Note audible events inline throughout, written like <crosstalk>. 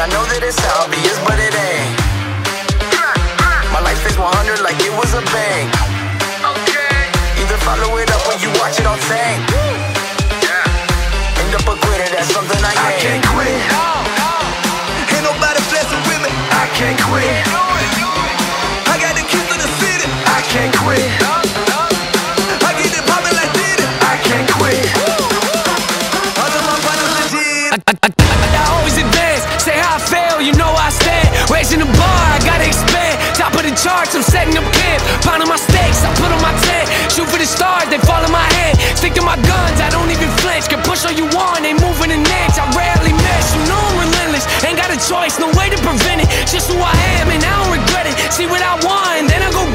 I know that it's obvious, but it ain't. My life is 100 like it was a bang. Okay. Either follow it up or you watch it on tank. Yeah. End up a quitter, that's something I ain't. I can't quit. Ain't nobody blessing with me. I can't quit. Raising the bar, I gotta expand. Top of the charts, I'm setting up camp. Pounding my stakes, I put on my tent. Shoot for the stars, they fall in my hand. Stick to my guns, I don't even flinch. Can push all you want, they moving an inch. I rarely miss, you know I'm relentless. Ain't got a choice, no way to prevent it. Just who I am, and I don't regret it. See what I want, then I go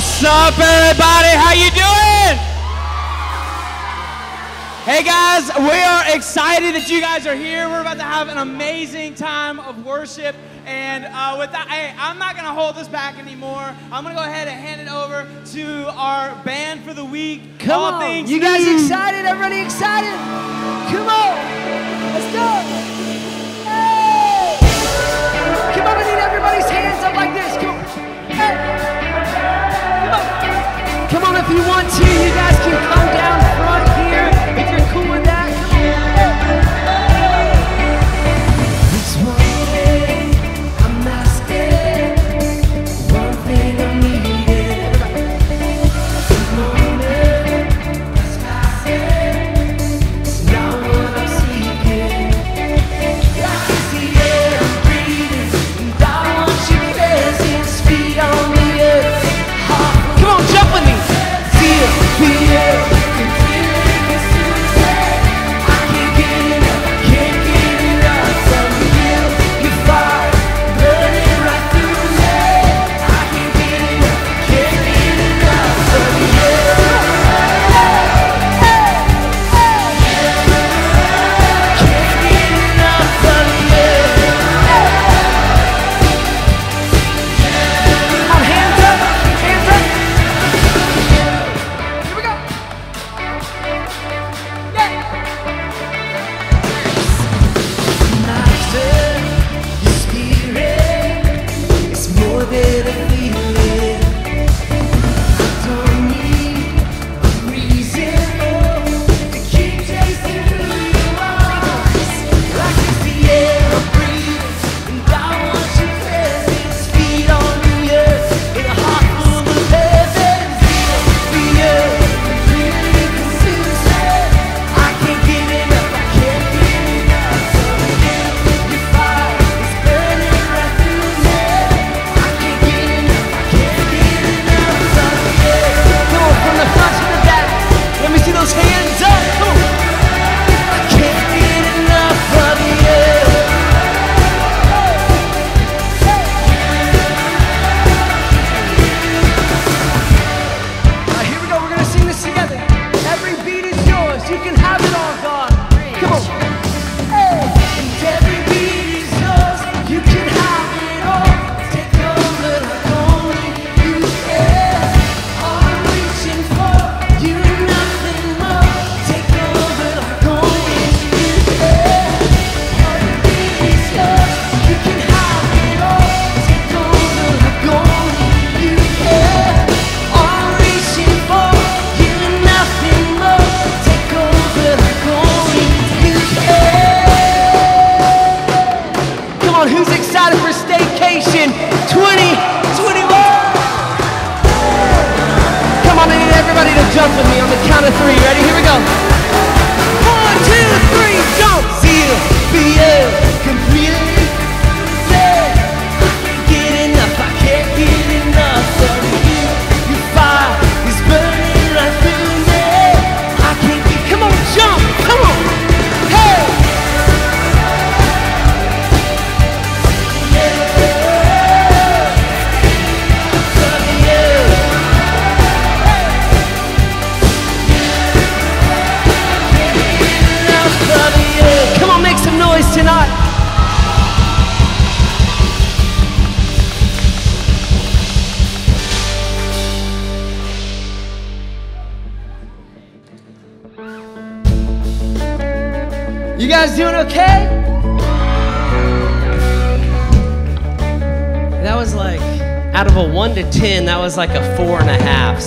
What's up, everybody? How you doing? Hey guys, we are excited that you guys are here. We're about to have an amazing time of worship, and uh, with that, hey, I'm not gonna hold this back anymore. I'm gonna go ahead and hand it over to our band for the week. Come All on, you guys excited? Everybody excited? Come on, let's go! Hey! Come on, I need everybody's hands up like this. Come on. Hey! If you want to, you guys can come down front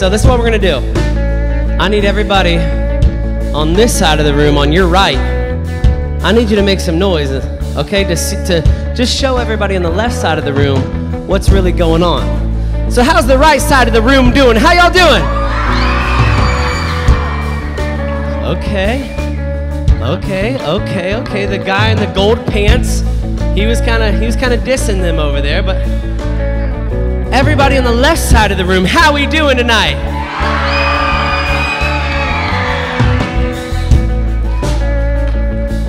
So this is what we're gonna do. I need everybody on this side of the room, on your right. I need you to make some noise, okay? To, to just show everybody on the left side of the room what's really going on. So how's the right side of the room doing? How y'all doing? Okay. Okay, okay, okay. The guy in the gold pants, he was kind of he was kind of dissing them over there, but everybody on the left side of the room, how we doing tonight?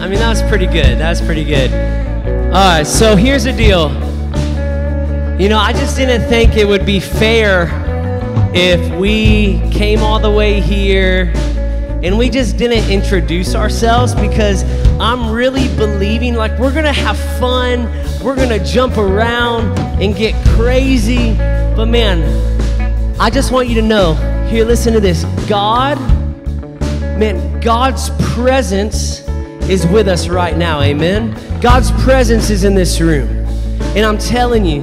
I mean, that was pretty good. That was pretty good. All right, so here's the deal. You know, I just didn't think it would be fair if we came all the way here and we just didn't introduce ourselves because I'm really believing like we're gonna have fun, we're gonna jump around and get crazy. But man, I just want you to know here, listen to this God, man, God's presence is with us right now, amen? God's presence is in this room. And I'm telling you,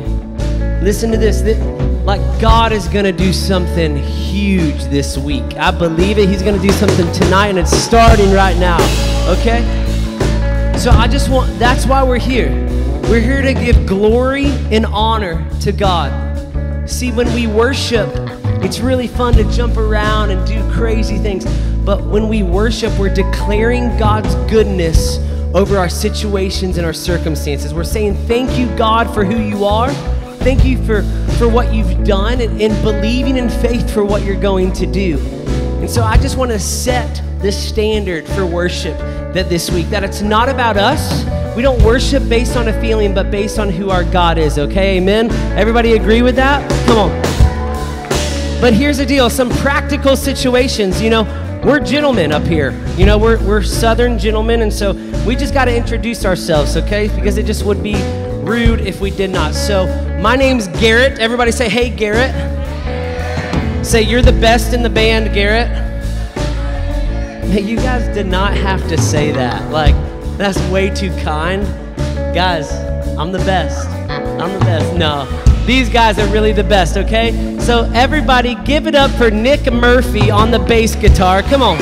listen to this. That, like God is gonna do something huge this week. I believe it. He's gonna do something tonight, and it's starting right now. Okay? So I just want that's why we're here. We're here to give glory and honor to God. See, when we worship, it's really fun to jump around and do crazy things. But when we worship, we're declaring God's goodness over our situations and our circumstances. We're saying, Thank you, God, for who you are. Thank you for, for what you've done and, and believing in faith for what you're going to do. And so I just want to set the standard for worship that this week, that it's not about us. We don't worship based on a feeling, but based on who our God is, okay? Amen? Everybody agree with that? Come on. But here's the deal some practical situations, you know, we're gentlemen up here. You know, we're, we're Southern gentlemen, and so we just got to introduce ourselves, okay? Because it just would be rude if we did not. So, my name's Garrett. Everybody say, hey, Garrett. Say, you're the best in the band, Garrett. You guys did not have to say that. Like, that's way too kind. Guys, I'm the best. I'm the best. No, these guys are really the best, okay? So, everybody, give it up for Nick Murphy on the bass guitar. Come on.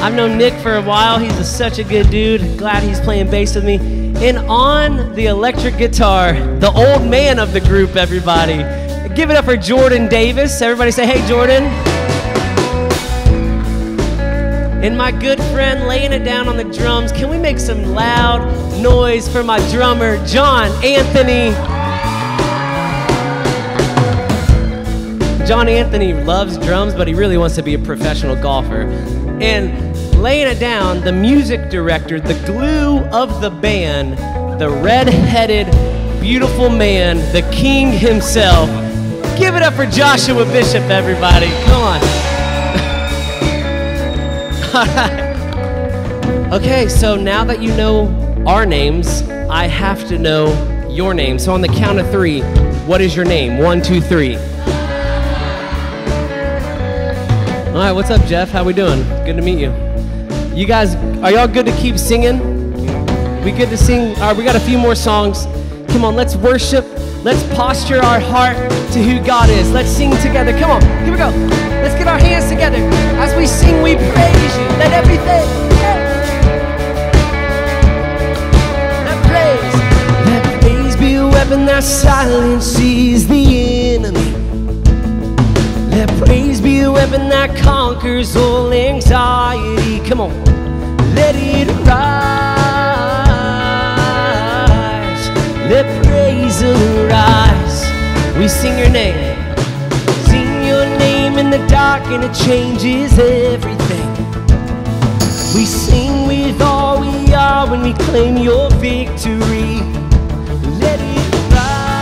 I've known Nick for a while. He's a, such a good dude. Glad he's playing bass with me. And on the electric guitar, the old man of the group, everybody. Give it up for Jordan Davis. Everybody say, hey, Jordan. And my good friend laying it down on the drums. Can we make some loud noise for my drummer, John Anthony? John Anthony loves drums, but he really wants to be a professional golfer. And laying it down, the music director, the glue of the band, the red headed, beautiful man, the king himself. Give it up for Joshua Bishop, everybody. Come on. <laughs> Okay, so now that you know our names, I have to know your name. So on the count of three, what is your name? One, two, three. All right, what's up, Jeff? How we doing? Good to meet you. You guys, are y'all good to keep singing? We good to sing? All right, we got a few more songs. Come on, let's worship. Let's posture our heart to who God is. Let's sing together. Come on, here we go. Let's get our hands together. We sing, we praise you. Let everything. Let praise. Let praise be a weapon that silences the enemy. Let praise be a weapon that conquers all anxiety. Come on, let it rise. Let praise arise. We sing your name. The dark, and it changes everything. We sing with all we are when we claim your victory. Let it rise.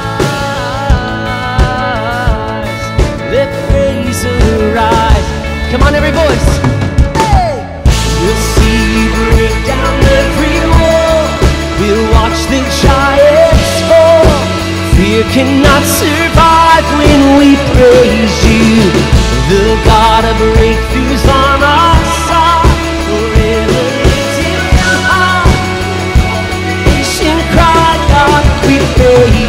Let praise arise. Come on, every voice. We'll see you break down every wall. We'll watch the giants fall. Fear cannot survive when we praise you. The God of breakthroughs on our side forever lives in our nation. Cry out, we pray.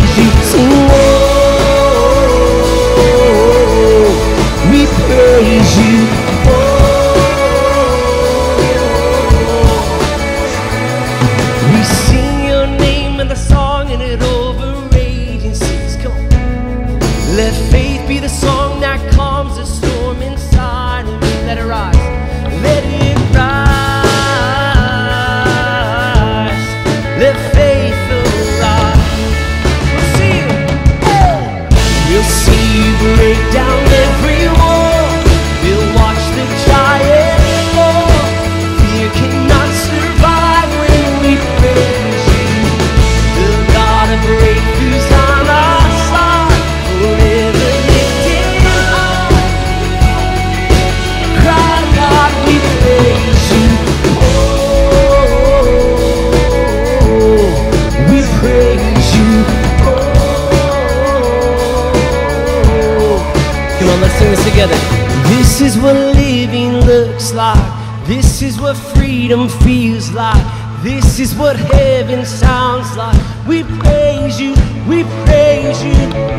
Together. This is what living looks like. This is what freedom feels like. This is what heaven sounds like. We praise you, we praise you.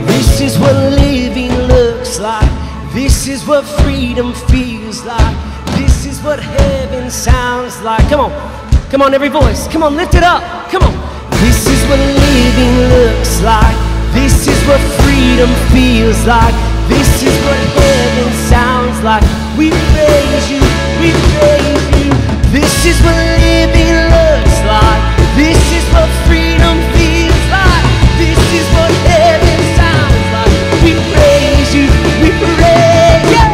This is what living looks like. This is what freedom feels like. This is what heaven sounds like. Come on, come on, every voice. Come on, lift it up. Come on. This is what living looks like. This is what freedom feels like. This is what heaven sounds like. We praise you, we praise you. This is what living looks like. This is what freedom feels like. This is what heaven sounds like. We praise you, we praise you.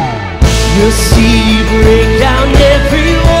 You'll see you break down every wall.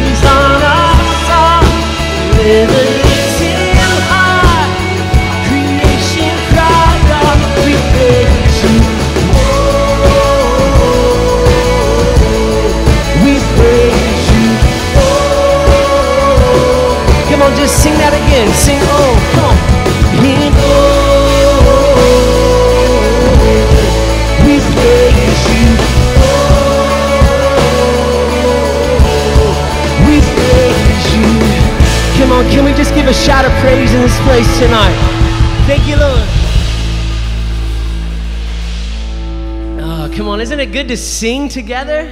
good to sing together?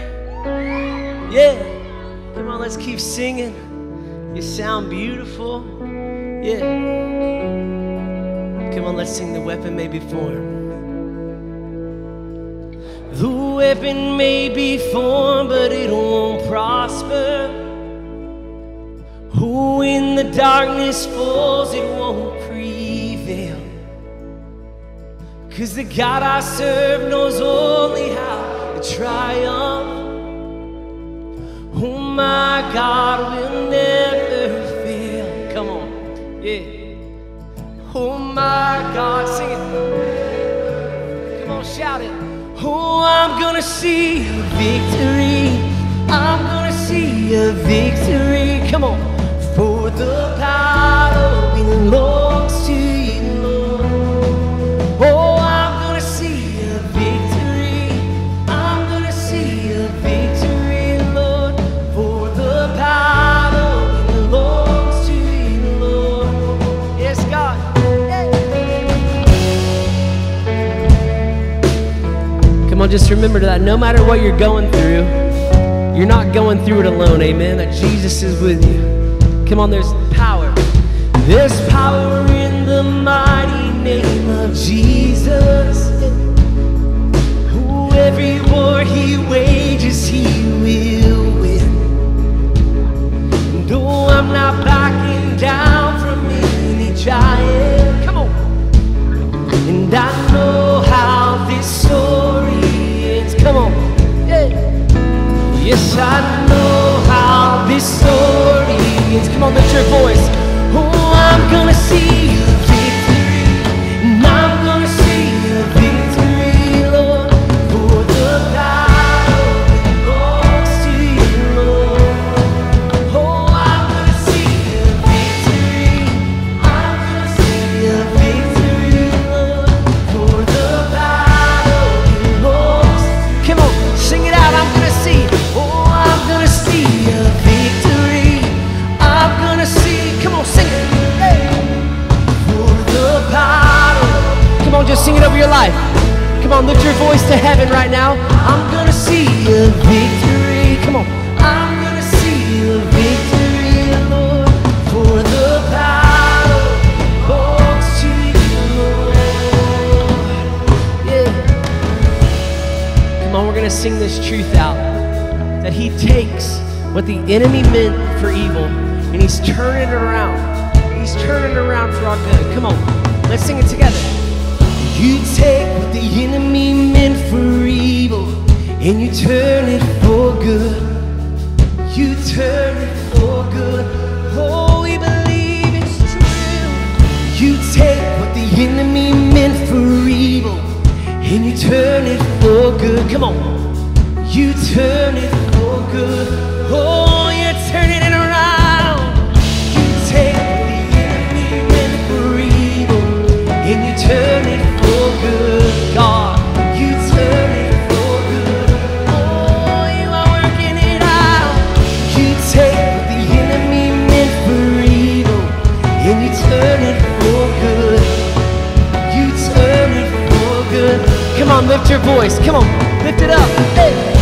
Yeah. Come on, let's keep singing. You sound beautiful. Yeah. Come on, let's sing the weapon may be formed. The weapon may be formed, but it won't prosper. When the darkness falls, it won't prevail. Cause the God I serve knows only how triumph. Oh, my God will never fail. Come on, yeah. Oh, my God, sing it. Come on, shout it. Oh, I'm gonna see a victory. I'm gonna see a victory. Come on. For the battle belongs just remember that no matter what you're going through, you're not going through it alone, amen. That Jesus is with you. Come on, there's power. There's power in the mighty name of Jesus. Who every war he wages, he will win. No, I'm not backing down from any giant. Come on. And I know how this story. Come on. Yeah. Yes, I know how this story ends. Come on, lift your voice. Oh, I'm gonna see sing it over your life. Come on, lift your voice to heaven right now. I'm gonna see a victory. Come on. I'm gonna see a victory, Lord, for the battle belongs to you, Lord. Yeah. Come on, we're gonna sing this truth out that He takes what the enemy meant for evil and He's turning it around. He's turning it around for our good. Come on, let's sing it together. You take what the enemy meant for evil and you turn it for good. You turn it for good. Oh, we believe it's true. You take what the enemy meant for evil and you turn it for good. Come on. You turn it for good. Oh, around. You turn it. God, you take the enemy meant for evil and you turn it for good. You turn it for good. Oh, you are working it out. You take the enemy meant for evil. And you turn it for good. You turn it for good. Come on, lift your voice. Come on, lift it up. Hey.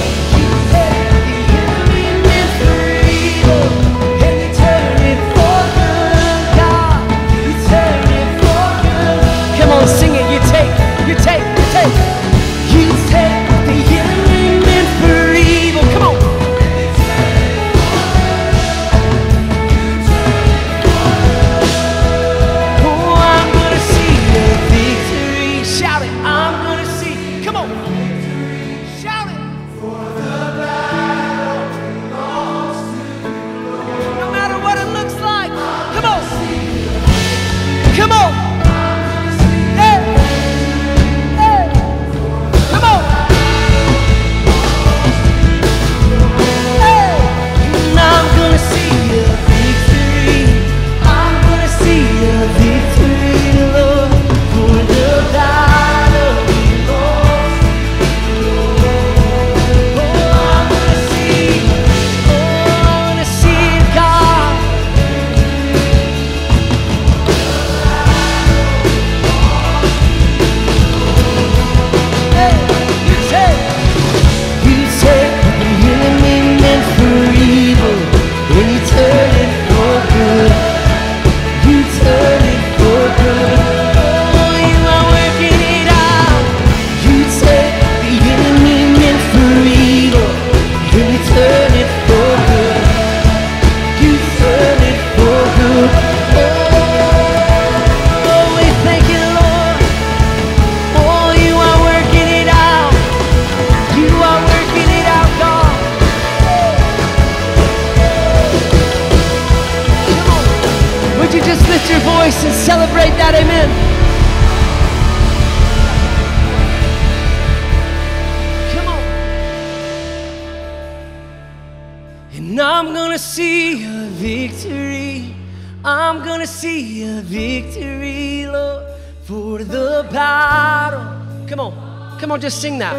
I'm gonna see a victory. I'm gonna see a victory, Lord, for the battle. Come on. Come on, just sing that.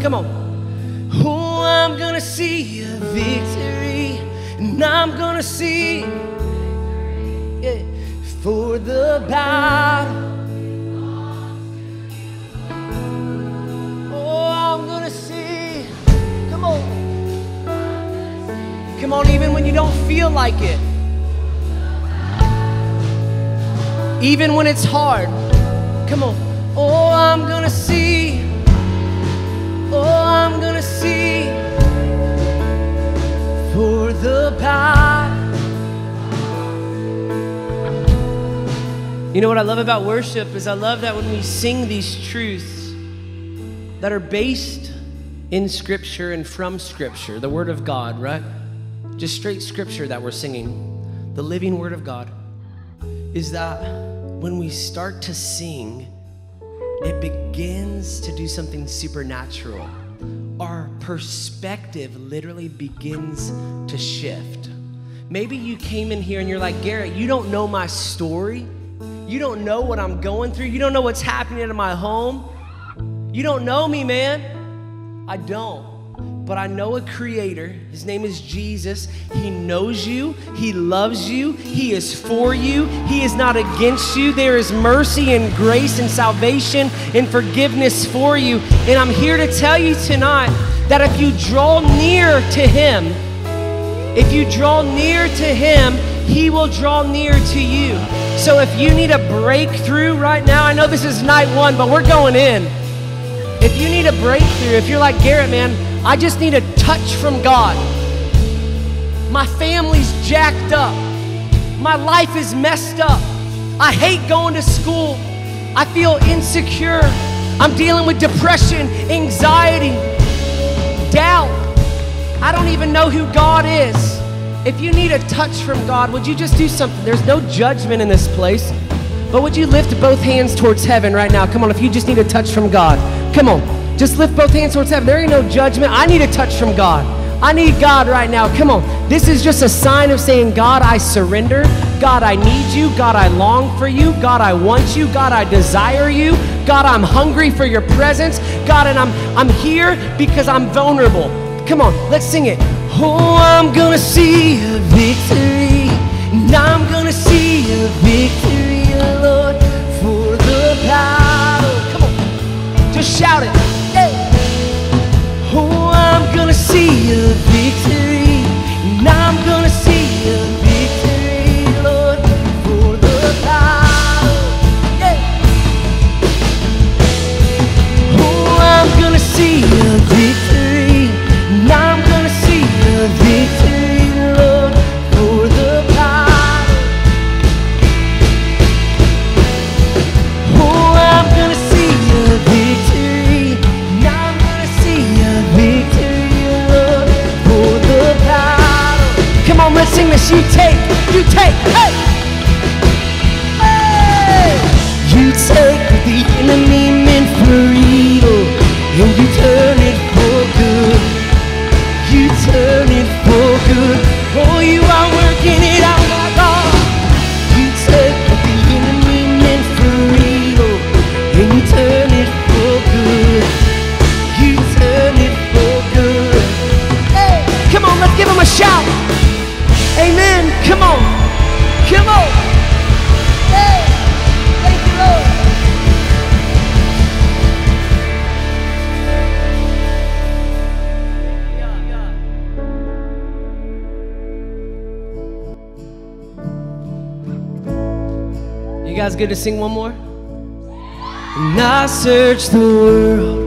Come on. Oh, I'm gonna see a victory. And I'm gonna see yeah, for the battle. Come on, even when you don't feel like it. Even when it's hard. Come on. Oh, I'm gonna see. Oh, I'm gonna see for the battle. You know what I love about worship is I love that when we sing these truths that are based in Scripture and from Scripture, the Word of God, right? Just straight Scripture that we're singing, the living Word of God, is that when we start to sing, it begins to do something supernatural. Our perspective literally begins to shift. Maybe you came in here and you're like, Garrett, you don't know my story. You don't know what I'm going through. You don't know what's happening in my home. You don't know me, man. I don't. But I know a creator. His name is Jesus. He knows you, He loves you, He is for you, He is not against you. There is mercy and grace and salvation and forgiveness for you. And I'm here to tell you tonight that if you draw near to Him, if you draw near to Him, He will draw near to you. So if you need a breakthrough right now, I know this is night one, but we're going in. If you need a breakthrough, if you're like Garrett, man, I just need a touch from God. My family's jacked up. My life is messed up. I hate going to school. I feel insecure. I'm dealing with depression, anxiety, doubt. I don't even know who God is. If you need a touch from God, would you just do something? There's no judgment in this place. But would you lift both hands towards heaven right now? Come on, if you just need a touch from God. Come on. Just lift both hands towards heaven. There ain't no judgment. I need a touch from God. I need God right now. Come on. This is just a sign of saying, God, I surrender. God, I need you. God, I long for you. God, I want you. God, I desire you. God, I'm hungry for your presence. God, and I'm I'm here because I'm vulnerable. Come on, let's sing it. Oh, I'm gonna see a victory. And I'm gonna see a victory, oh Lord, for the battle. Come on, just shout it. I'm gonna see a victory. And I'm gonna see a good to sing one more? And I searched the world,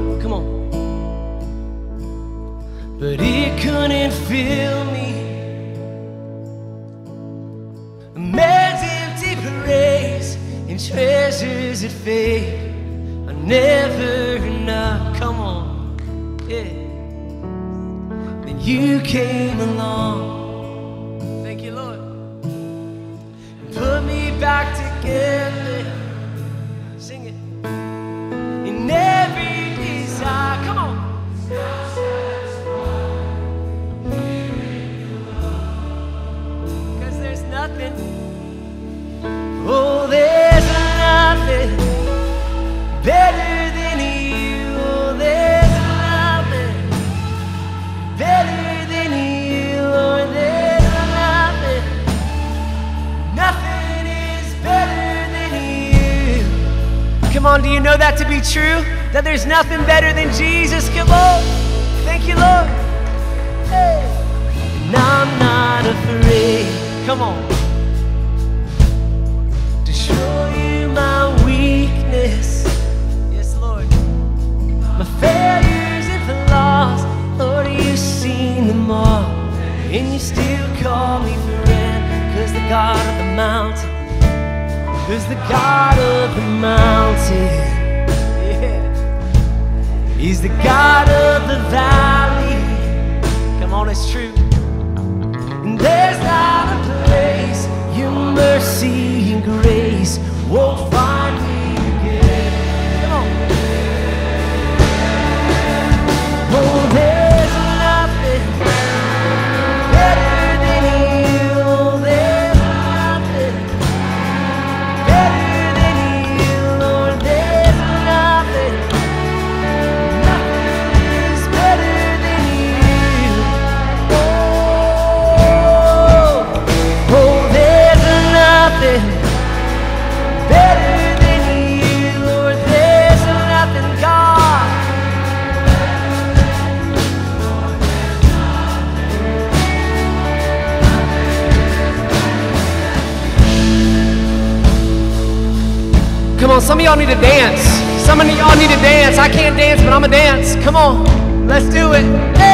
some of y'all need to dance. Some of y'all need to dance. I can't dance, but I'm a dance. Come on, let's do it. Hey!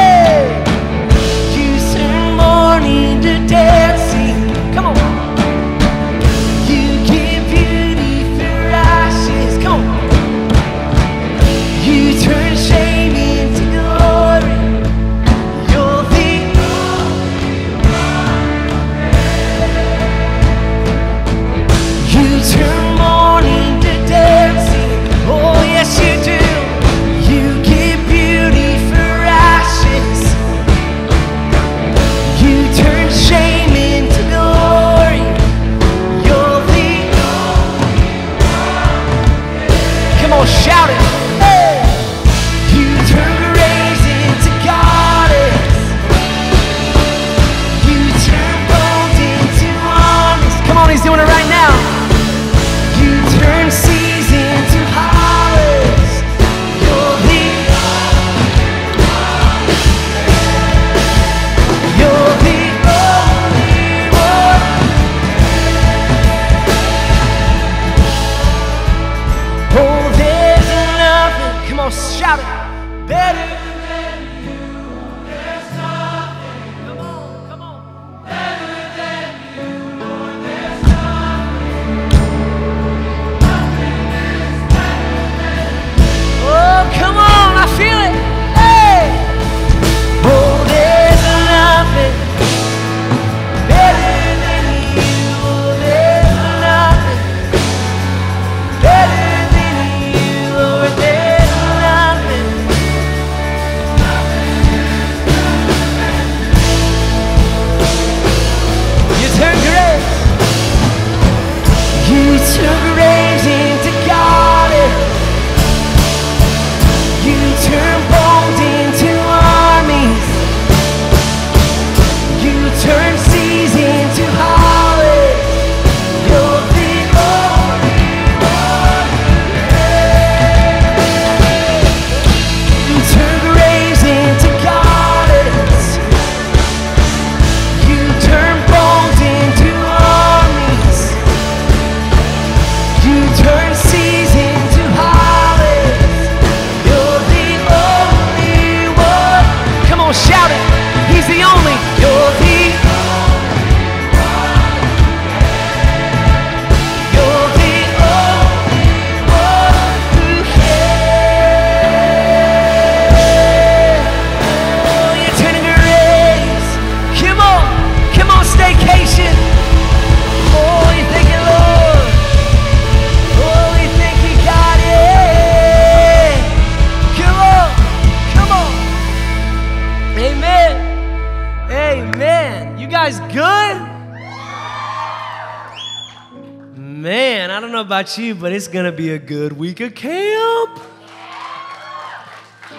About you, but it's gonna be a good week of camp.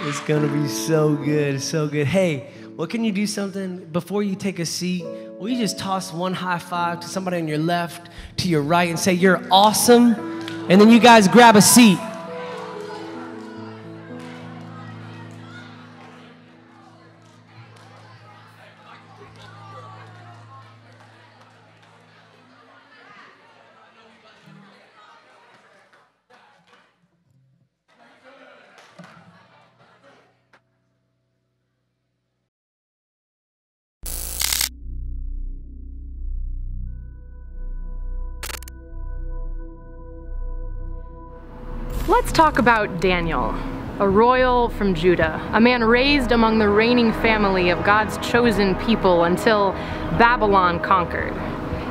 It's gonna be so good, so good. Hey, well, can you do something before you take a seat? Will you just toss one high five to somebody on your left, to your right, and say, You're awesome? And then you guys grab a seat. Let's talk about Daniel, a royal from Judah, a man raised among the reigning family of God's chosen people until Babylon conquered.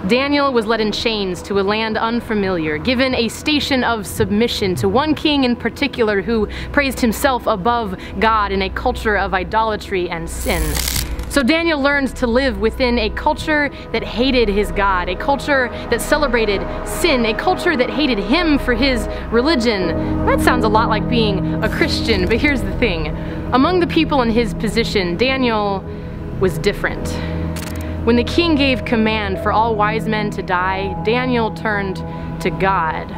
Daniel was led in chains to a land unfamiliar, given a station of submission to one king in particular who praised himself above God in a culture of idolatry and sin. So Daniel learns to live within a culture that hated his God, a culture that celebrated sin, a culture that hated him for his religion. That sounds a lot like being a Christian, but here's the thing. Among the people in his position, Daniel was different. When the king gave command for all wise men to die, Daniel turned to God.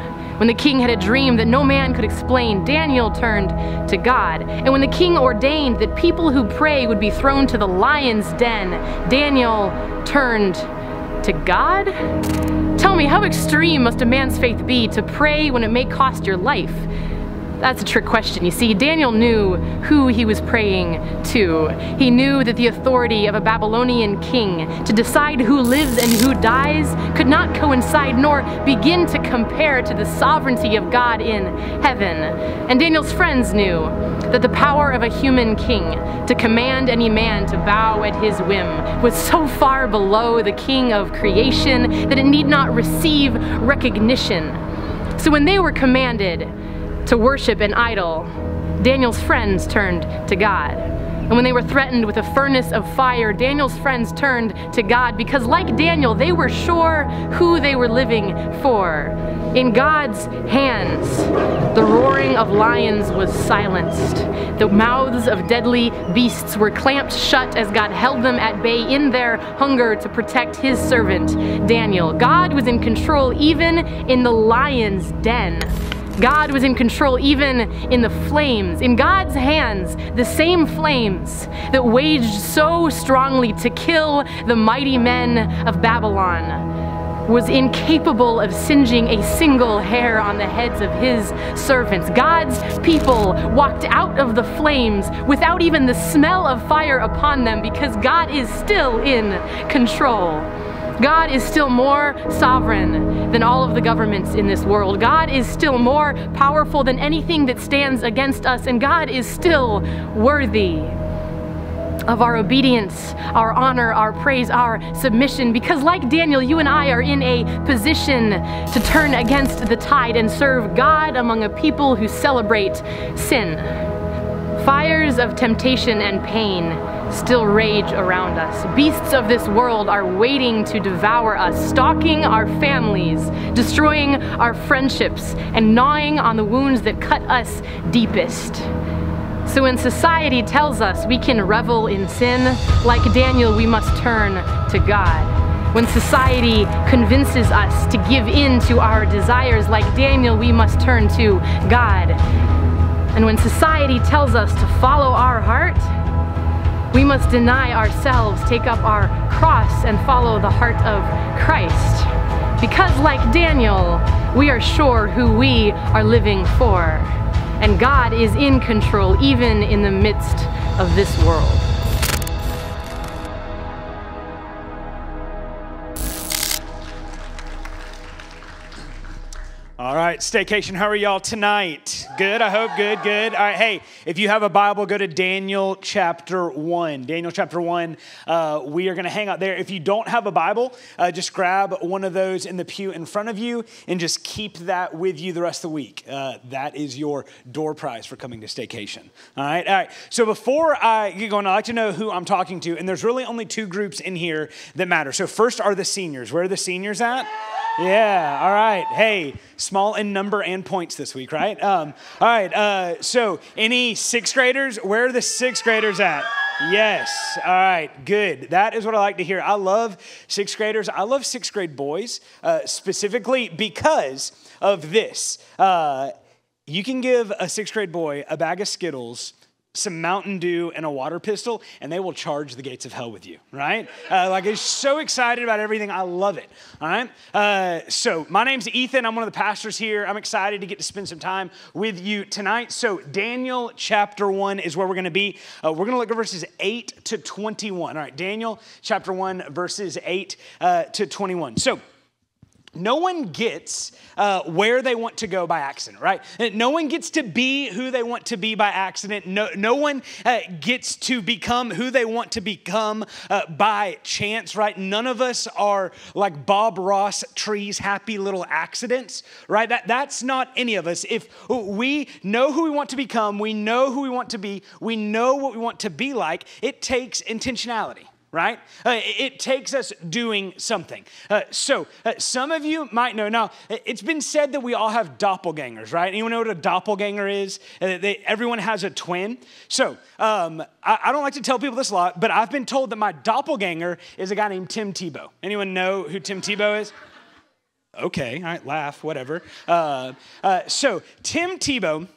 When the king had a dream that no man could explain, Daniel turned to God. And when the king ordained that people who pray would be thrown to the lion's den, Daniel turned to God? Tell me, how extreme must a man's faith be to pray when it may cost your life? That's a trick question. You see, Daniel knew who he was praying to. He knew that the authority of a Babylonian king to decide who lives and who dies could not coincide nor begin to compare to the sovereignty of God in heaven. And Daniel's friends knew that the power of a human king to command any man to bow at his whim was so far below the king of creation that it need not receive recognition. So when they were commanded to worship an idol, Daniel's friends turned to God. And when they were threatened with a furnace of fire, Daniel's friends turned to God because, like Daniel, they were sure who they were living for. In God's hands, the roaring of lions was silenced. The mouths of deadly beasts were clamped shut as God held them at bay in their hunger to protect his servant, Daniel. God was in control even in the lion's den. God was in control even in the flames. In God's hands, the same flames that waged so strongly to kill the mighty men of Babylon was incapable of singeing a single hair on the heads of his servants. God's people walked out of the flames without even the smell of fire upon them because God is still in control. God is still more sovereign than all of the governments in this world. God is still more powerful than anything that stands against us, and God is still worthy of our obedience, our honor, our praise, our submission. Because, like Daniel, you and I are in a position to turn against the tide and serve God among a people who celebrate sin. Fires of temptation and pain still rage around us. Beasts of this world are waiting to devour us, stalking our families, destroying our friendships, and gnawing on the wounds that cut us deepest. So when society tells us we can revel in sin, like Daniel, we must turn to God. When society convinces us to give in to our desires, like Daniel, we must turn to God. And when society tells us to follow our heart, we must deny ourselves, take up our cross, and follow the heart of Christ. Because, like Daniel, we are sure who we are living for. And God is in control even in the midst of this world. All right, staycation, how are y'all tonight? Good, I hope good, good. All right, hey, if you have a Bible, go to Daniel chapter 1. Daniel chapter 1, uh, we are going to hang out there. If you don't have a Bible, uh, just grab one of those in the pew in front of you and just keep that with you the rest of the week. Uh, that is your door prize for coming to staycation. All right, all right. So before I get going, I'd like to know who I'm talking to, and there's really only two groups in here that matter. So first are the seniors. Where are the seniors at? Yeah, all right. Hey, small in number and points this week, right? Um, all right, uh, so any sixth graders? Where are the sixth graders at? Yes, all right, good. That is what I like to hear. I love sixth graders. I love sixth grade boys uh, specifically because of this. Uh, you can give a sixth grade boy a bag of Skittles some Mountain Dew and a water pistol, and they will charge the gates of hell with you, right? Uh, like, it's so excited about everything. I love it, all right? Uh, so, my name's Ethan. I'm one of the pastors here. I'm excited to get to spend some time with you tonight. So, Daniel chapter 1 is where we're going to be. Uh, we're going to look at verses 8 to 21. All right, Daniel chapter 1, verses 8 uh, to 21. So, no one gets uh, where they want to go by accident, right? No one gets to be who they want to be by accident. No, no one uh, gets to become who they want to become uh, by chance, right? None of us are like Bob Ross trees, happy little accidents, right? That, that's not any of us. If we know who we want to become, we know who we want to be, we know what we want to be like, it takes intentionality right? Uh, it takes us doing something. Uh, so, uh, some of you might know. Now, it's been said that we all have doppelgangers, right? Anyone know what a doppelganger is? Uh, they, everyone has a twin. So, um, I, I, don't like to tell people this a lot, but I've been told that my doppelganger is a guy named Tim Tebow. Anyone know who Tim Tebow is? Okay, all right, laugh, whatever. Uh, uh, so, Tim Tebow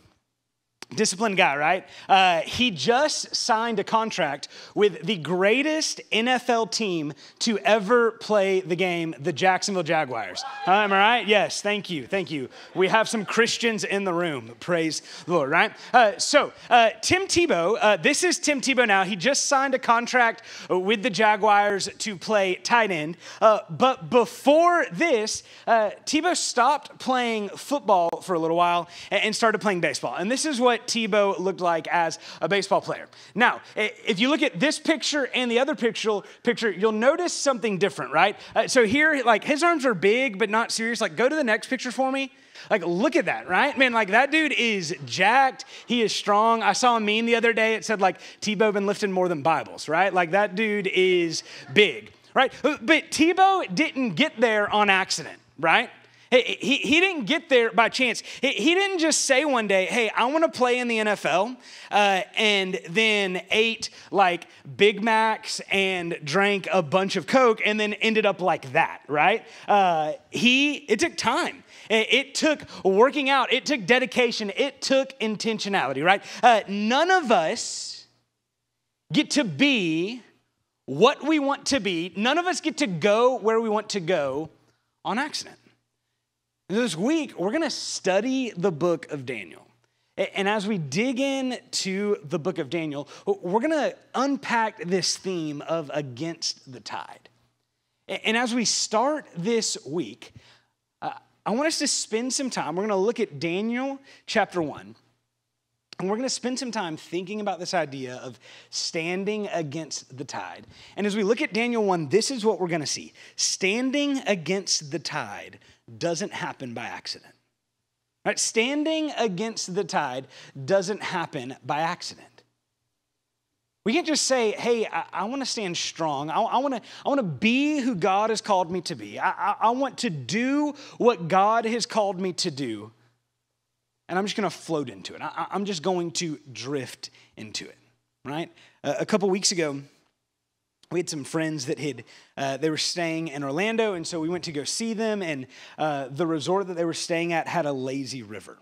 disciplined guy, right? Uh, he just signed a contract with the greatest NFL team to ever play the game, the Jacksonville Jaguars. Uh, am I right? Yes, thank you, thank you. We have some Christians in the room. Praise the Lord, right? Uh, so, uh, Tim Tebow, uh, this is Tim Tebow now. He just signed a contract with the Jaguars to play tight end. Uh, but before this, Tebow stopped playing football for a little while and started playing baseball. And this is what Tebow looked like as a baseball player. Now, if you look at this picture and the other picture, picture you'll notice something different, right? Uh, so here, like his arms are big but not serious. Like, go to the next picture for me. Like, look at that, right? Man, like that dude is jacked. He is strong. I saw a meme the other day. It said, like, Tebow been lifting more than Bibles, right? Like, that dude is big, right? But Tebow didn't get there on accident, right? He, he didn't get there by chance. He, he didn't just say one day, hey, I want to play in the NFL, uh, and then ate like Big Macs and drank a bunch of Coke and then ended up like that, right? Uh, he, it took time. It, took working out, it took dedication, it took intentionality, right? Uh, none of us get to be what we want to be. None of us get to go where we want to go on accident. This week, we're going to study the book of Daniel. And as we dig into the book of Daniel, we're going to unpack this theme of against the tide. And as we start this week, uh, I want us to spend some time. We're going to look at Daniel chapter 1. And we're going to spend some time thinking about this idea of standing against the tide. And as we look at Daniel 1, this is what we're going to see standing against the tide doesn't happen by accident. Right? Standing against the tide doesn't happen by accident. We can't just say, hey, I, I want to stand strong. I, I want to I wanna be who God has called me to be. I, I, I want to do what God has called me to do. And I'm just going to float into it. I, am just going to drift into it, right? a couple weeks ago, we had some friends that had uh, they were staying in orlando and so we went to go see them and uh, the resort that they were staying at had a lazy river.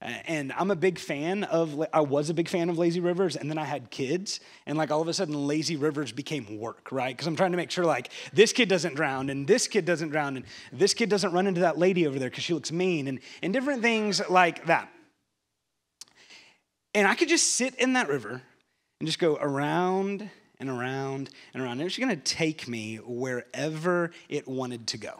And i'm a big fan of i was a big fan of lazy rivers and then i had kids and like all of a sudden lazy rivers became work right? Because i'm trying to make sure like this kid doesn't drown and this kid doesn't drown and this kid doesn't run into that lady over there because she looks mean and, and different things like that. And i could just sit in that river and just go around and around and around. It was going to take me wherever it wanted to go.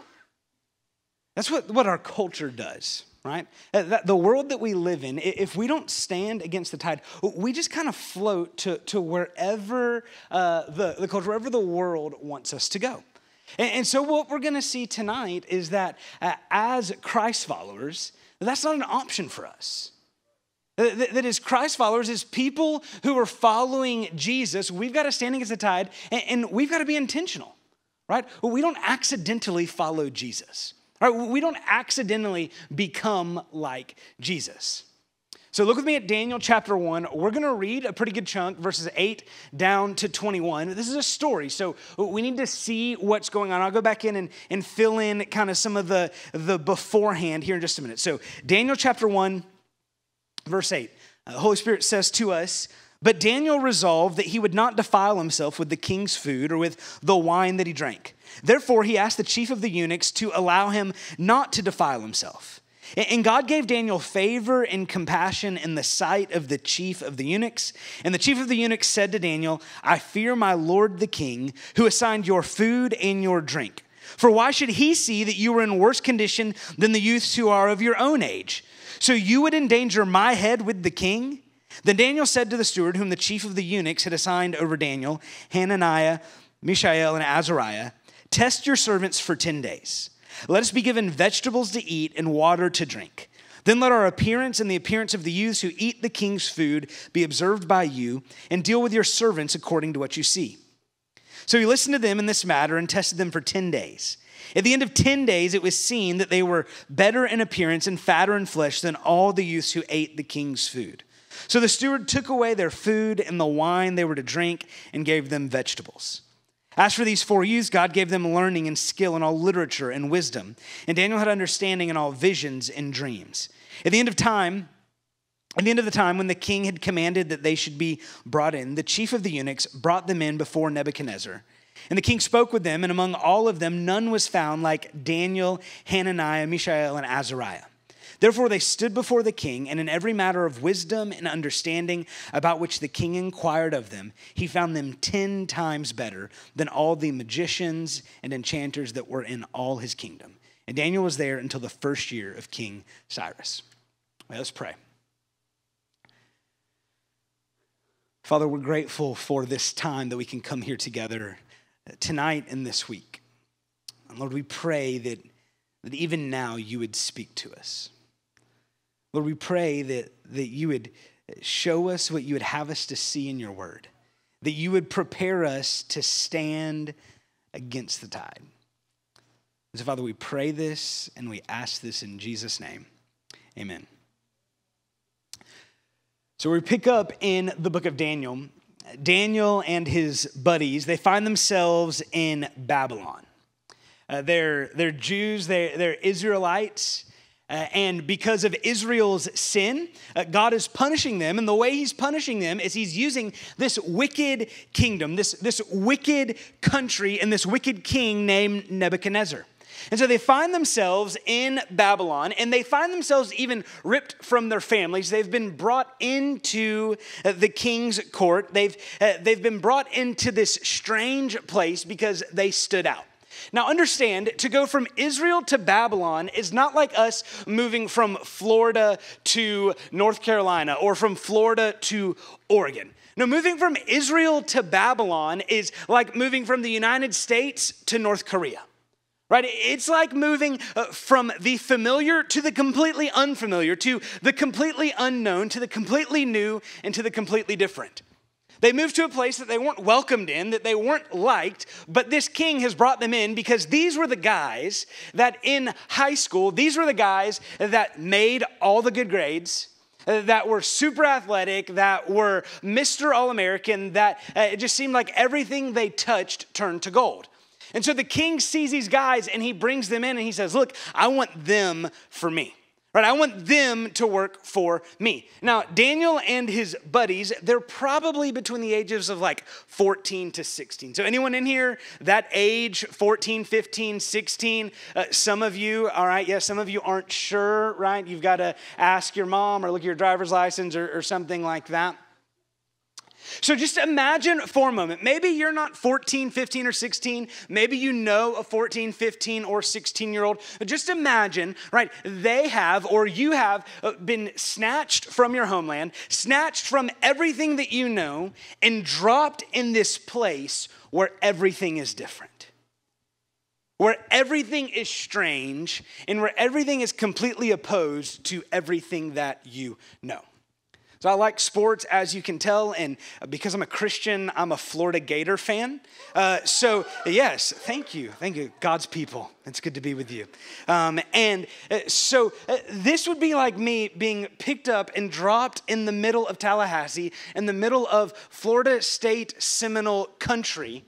That's what, what our culture does, right? The world that we live in, if we don't stand against the tide, we just kind of float to, to wherever uh, the, the culture, wherever the world wants us to go. And, and so, what we're going to see tonight is that uh, as Christ followers, that's not an option for us. That, as Christ followers, is people who are following Jesus, we've got to stand against the tide and, and we've got to be intentional, right? We don't accidentally follow Jesus, right? We don't accidentally become like Jesus. So look with me at Daniel chapter 1. We're going to read a pretty good chunk, verses 8 down to 21. This is a story, so we need to see what's going on. I'll go back in and, and fill in kind of some of the, the beforehand here in just a minute. So, Daniel chapter 1, Verse 8 uh, the Holy Spirit says to us, But Daniel resolved that he would not defile himself with the king's food or with the wine that he drank. Therefore, he asked the chief of the eunuchs to allow him not to defile himself. And God gave Daniel favor and compassion in the sight of the chief of the eunuchs. And the chief of the eunuchs said to Daniel, I fear my lord the king, who assigned your food and your drink. For why should he see that you are in worse condition than the youths who are of your own age? So you would endanger my head with the king? Then Daniel said to the steward, whom the chief of the eunuchs had assigned over Daniel, Hananiah, Mishael, and Azariah, Test your servants for 10 days. Let us be given vegetables to eat and water to drink. Then let our appearance and the appearance of the youths who eat the king's food be observed by you, and deal with your servants according to what you see. So he listened to them in this matter and tested them for 10 days. At the end of 10 days, it was seen that they were better in appearance and fatter in flesh than all the youths who ate the king's food. So the steward took away their food and the wine they were to drink and gave them vegetables. As for these four youths, God gave them learning and skill in all literature and wisdom. And Daniel had understanding in all visions and dreams. At the end of time, At the end of the time, when the king had commanded that they should be brought in, the chief of the eunuchs brought them in before Nebuchadnezzar. And the king spoke with them, and among all of them, none was found like Daniel, Hananiah, Mishael, and Azariah. Therefore, they stood before the king, and in every matter of wisdom and understanding about which the king inquired of them, he found them ten times better than all the magicians and enchanters that were in all his kingdom. And Daniel was there until the first year of King Cyrus. Let's pray. Father, we're grateful for this time that we can come here together tonight and this week. And Lord, we pray that, that even now you would speak to us. Lord, we pray that, that you would show us what you would have us to see in your word, that you would prepare us to stand against the tide. So, Father, we pray this and we ask this in Jesus' name. Amen. So, we pick up in the book of Daniel. Daniel and his buddies, they find themselves in Babylon. Uh, they're, they're Jews, they're, they're Israelites. Uh, and because of Israel's sin, uh, God is punishing them. And the way He's punishing them is He's using this wicked kingdom, this, this wicked country, and this wicked king named Nebuchadnezzar. And so they find themselves in Babylon and they find themselves even ripped from their families. They've been brought into uh, the king's court. They've, uh, they've been brought into this strange place because they stood out. Now, understand to go from Israel to Babylon is not like us moving from Florida to North Carolina or from Florida to Oregon. No, moving from Israel to Babylon is like moving from the United States to North Korea right? It's like moving uh, from the familiar to the completely unfamiliar, to the completely unknown, to the completely new, and to the completely different. They moved to a place that they weren't welcomed in, that they weren't liked, but this king has brought them in because these were the guys that in high school, these were the guys that made all the good grades, uh, that were super athletic, that were Mr. All American, that uh, it just seemed like everything they touched turned to gold. And so the king sees these guys and he brings them in and he says, Look, I want them for me. Right? I want them to work for me. Now, Daniel and his buddies, they're probably between the ages of like 14 to 16. So, anyone in here that age, 14, 15, 16? Uh, some of you, all right, yes, yeah, some of you aren't sure, right? You've got to ask your mom or look at your driver's license or, or something like that. So just imagine for a moment, maybe you're not 14, 15, or 16. Maybe you know a 14, 15, or 16 year old. Just imagine, right? They have, or you have, uh, been snatched from your homeland, snatched from everything that you know, and dropped in this place where everything is different. Where everything is strange and where everything is completely opposed to everything that you know. So I like sports, as you can tell, and because I'm a Christian, I'm a Florida Gator fan. Uh, so yes, thank you, thank you, God's people. It's good to be with you. Um, and uh, so uh, this would be like me being picked up and dropped in the middle of Tallahassee, in the middle of Florida State Seminole country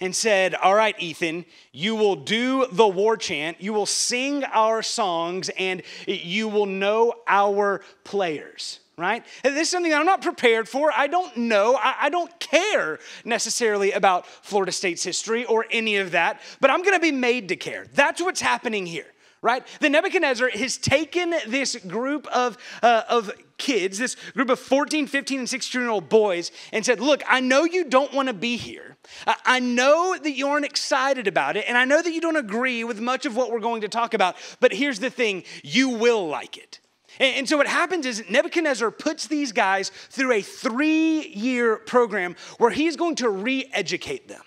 and said, All right, Ethan, you will do the war chant, you will sing our songs, and you will know our players right? This is something that I'm not prepared for. I don't know. I, I, don't care necessarily about Florida State's history or any of that, but I'm going to be made to care. That's what's happening here, right? The Nebuchadnezzar has taken this group of, uh, of kids, this group of 14, 15, and 16 year old boys, and said, Look, I know you don't want to be here. I know that you aren't excited about it, and I know that you don't agree with much of what we're going to talk about, but here's the thing you will like it. And, so what happens is Nebuchadnezzar puts these guys through a three year program where he's going to re educate them.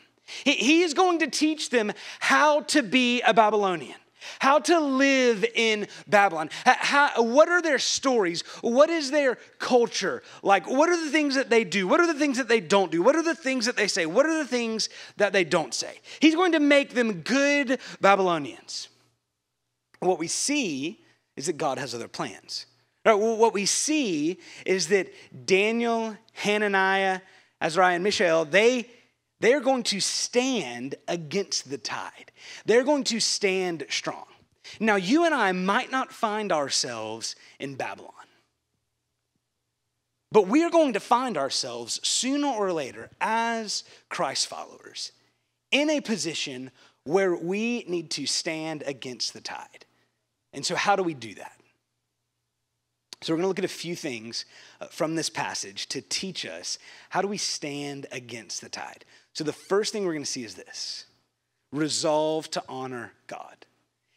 He is going to teach them how to be a Babylonian how to live in Babylon. How, what are their stories? What is their culture like? What are the things that they do? What are the things that they don't do? What are the things that they say? What are the things that they don't say? He's going to make them good Babylonians. What we see is that God has other plans. Right, well, what we see is that Daniel, Hananiah, Azariah, and Mishael, they, they're going to stand against the tide. They're going to stand strong. Now, you and I might not find ourselves in Babylon. But we are going to find ourselves sooner or later as Christ followers in a position where we need to stand against the tide. And so, how do we do that? So, we're going to look at a few things uh, from this passage to teach us how do we stand against the tide. So, the first thing we're going to see is this resolve to honor God.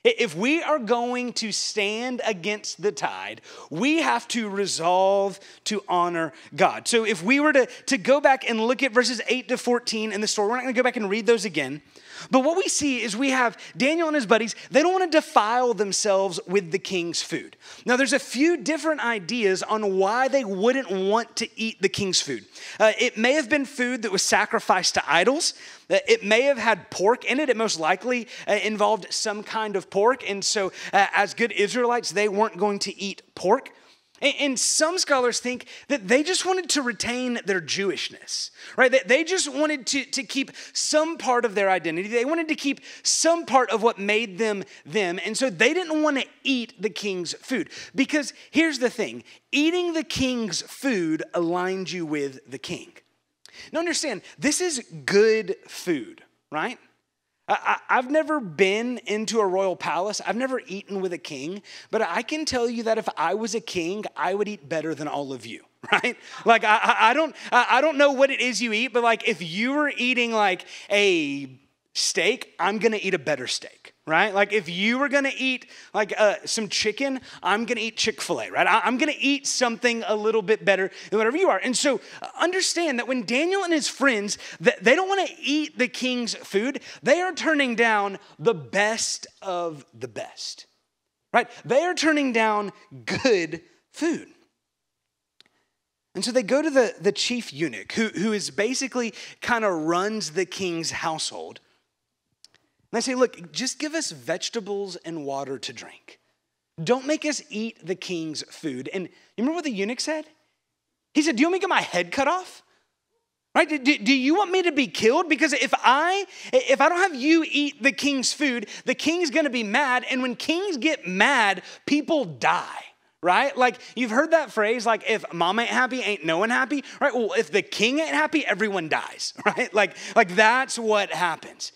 If we are going to stand against the tide, we have to resolve to honor God. So if we were to, to go back and look at verses 8 to 14 in the story, we're not going to go back and read those again. But what we see is we have Daniel and his buddies, they don't want to defile themselves with the king's food. Now, there's a few different ideas on why they wouldn't want to eat the king's food. Uh, it may have been food that was sacrificed to idols. Uh, it may have had pork in it. It most likely uh, involved some kind of pork. And so, uh, as good Israelites, they weren't going to eat pork. And some scholars think that they just wanted to retain their Jewishness, right? That they just wanted to, to keep some part of their identity. They wanted to keep some part of what made them them. And so they didn't want to eat the king's food. Because here's the thing eating the king's food aligned you with the king. Now, understand, this is good food, right? I, have never been into a royal palace. I've never eaten with a king, but I can tell you that if I was a king, I would eat better than all of you, <laughs> right? Like I, I don't, I don't know what it is you eat, but like if you were eating like a steak, I'm gonna eat a better steak right? Like if you were gonna eat like uh, some chicken, I'm gonna eat Chick fil A, right? I'm gonna eat something a little bit better than whatever you are. And so uh, understand that when Daniel and his friends, they don't wanna eat the king's food, they are turning down the best of the best, right? They are turning down good food. And so they go to the, the chief eunuch, who, who is basically kind of runs the king's household. And I say, look, just give us vegetables and water to drink. Don't make us eat the king's food. And you remember what the eunuch said? He said, Do you want me to get my head cut off? Right? Do, do, you want me to be killed? Because if I if I don't have you eat the king's food, the king's gonna be mad. And when kings get mad, people die. Right? Like you've heard that phrase, like if mom ain't happy, ain't no one happy. Right? Well, if the king ain't happy, everyone dies. <laughs> Right? Like, like that's what happens.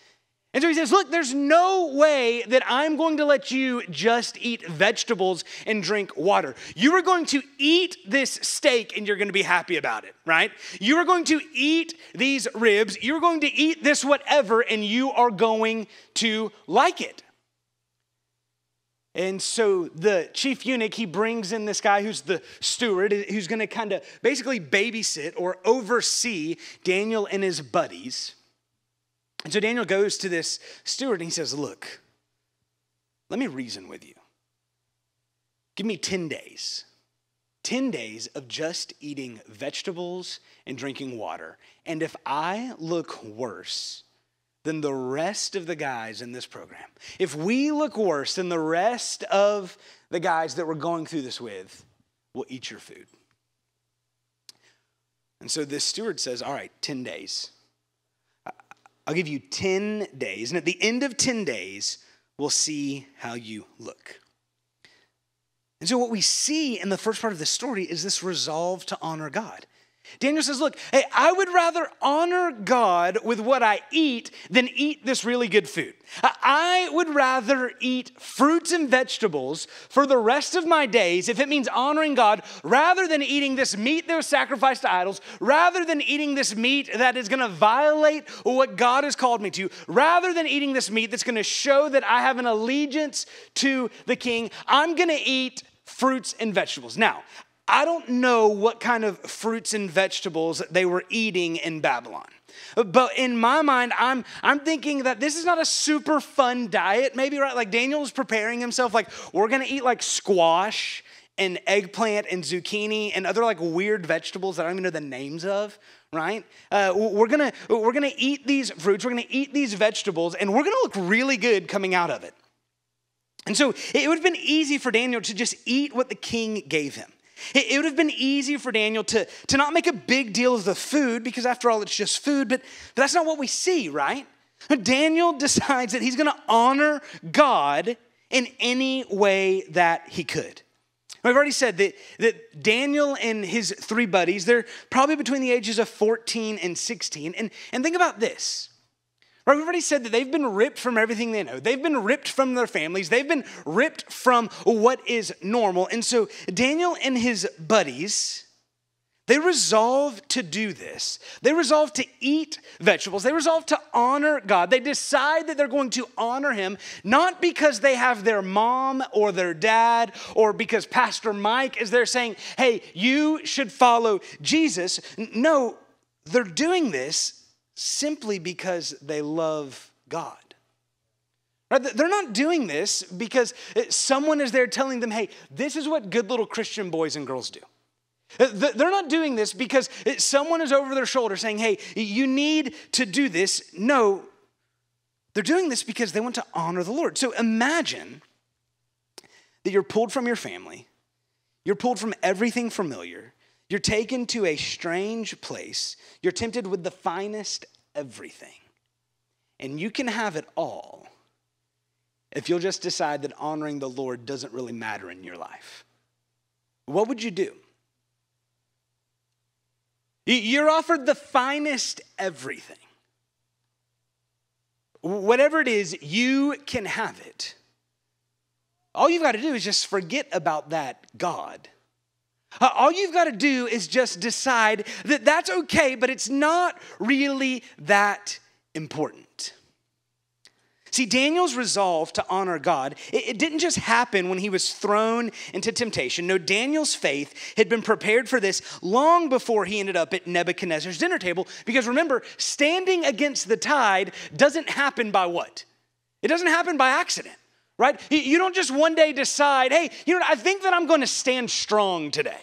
And so he says, Look, there's no way that I'm going to let you just eat vegetables and drink water. You are going to eat this steak and you're going to be happy about it, right? You are going to eat these ribs, you're going to eat this whatever, and you are going to like it. And so the chief eunuch, he brings in this guy who's the steward, who's going to kind of basically babysit or oversee Daniel and his buddies. And so Daniel goes to this steward and he says, Look, let me reason with you. Give me 10 days. 10 days of just eating vegetables and drinking water. And if I look worse than the rest of the guys in this program, if we look worse than the rest of the guys that we're going through this with, we'll eat your food. And so this steward says, All right, 10 days. I'll give you 10 days, and at the end of 10 days, we'll see how you look. And so, what we see in the first part of the story is this resolve to honor God. Daniel says, Look, hey, I would rather honor God with what I eat than eat this really good food. I would rather eat fruits and vegetables for the rest of my days if it means honoring God rather than eating this meat that was sacrificed to idols, rather than eating this meat that is going to violate what God has called me to, rather than eating this meat that's going to show that I have an allegiance to the king. I'm going to eat fruits and vegetables. Now, I don't know what kind of fruits and vegetables they were eating in Babylon. But in my mind, I'm, I'm thinking that this is not a super fun diet. Maybe, right? Like Daniel is preparing himself, like, we're gonna eat like squash and eggplant and zucchini and other like weird vegetables that I don't even know the names of, right? Uh, we're gonna we're gonna eat these fruits, we're gonna eat these vegetables, and we're gonna look really good coming out of it. And so it would have been easy for Daniel to just eat what the king gave him. It, would have been easy for Daniel to, to not make a big deal of the food because, after all, it's just food, but, but that's not what we see, right? Daniel <laughs> decides that he's gonna honor God in any way that he could. I've already said that, that Daniel and his three buddies, they're probably between the ages of 14 and 16. And, and think about this. Right, we've already said that they've been ripped from everything they know. They've been ripped from their families. They've been ripped from what is normal. And so Daniel and his buddies, they resolve to do this. They resolve to eat vegetables. They resolve to honor God. They decide that they're going to honor Him, not because they have their mom or their dad or because Pastor Mike is there saying, hey, you should follow Jesus. No, they're doing this simply because they love God. Right? They're not doing this because eh, someone is there telling them, hey, this is what good little Christian boys and girls do. Eh, they're not doing this because eh, someone is over their shoulder saying, hey, you need to do this. No, they're doing this because they want to honor the Lord. So imagine that you're pulled from your family, you're pulled from everything familiar, you're taken to a strange place. You're tempted with the finest everything. And you can have it all if you'll just decide that honoring the Lord doesn't really matter in your life. What would you do? You're offered the finest everything. Whatever it is, you can have it. All you've got to do is just forget about that God uh, all you've got to do is just decide that that's okay, but it's not really that important. See, Daniel's resolve to honor God, it, it, didn't just happen when he was thrown into temptation. No, Daniel's faith had been prepared for this long before he ended up at Nebuchadnezzar's dinner table. Because remember, standing against the tide doesn't happen by what? It doesn't happen by accident right? You don't just one day decide, hey, you know, I think that I'm going to stand strong today.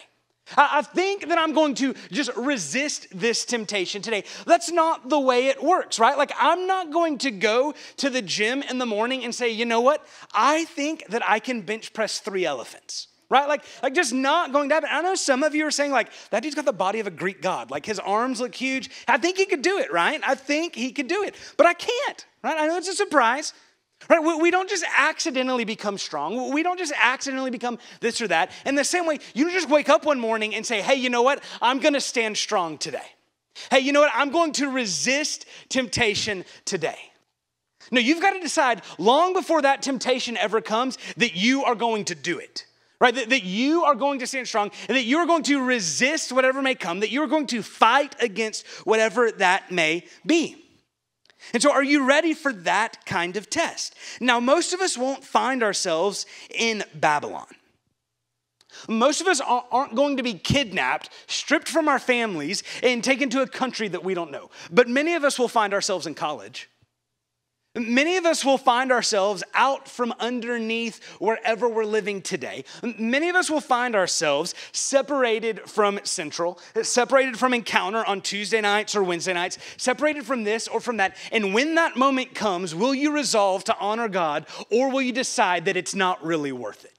I think that I'm going to just resist this temptation today. That's not the way it works, right? Like, I'm not going to go to the gym in the morning and say, you know what? I think that I can bench press three elephants right? Like, like just not going to happen. I know some of you are saying, like, that dude's got the body of a Greek god. Like, his arms look huge. I think he could do it, right? I think he could do it, but I can't, right? I know it's a surprise. Right? We don't just accidentally become strong. We don't just accidentally become this or that. In the same way, you just wake up one morning and say, hey, you know what? I'm going to stand strong today. Hey, you know what? I'm going to resist temptation today. No, you've got to decide long before that temptation ever comes that you are going to do it. Right? That, that you are going to stand strong and that you are going to resist whatever may come, that you are going to fight against whatever that may be. And so, are you ready for that kind of test? Now, most of us won't find ourselves in Babylon. Most of us aren't going to be kidnapped, stripped from our families, and taken to a country that we don't know. But many of us will find ourselves in college. Many of us will find ourselves out from underneath wherever we're living today. Many of us will find ourselves separated from Central, separated from Encounter on Tuesday nights or Wednesday nights, separated from this or from that. And when that moment comes, will you resolve to honor God or will you decide that it's not really worth it?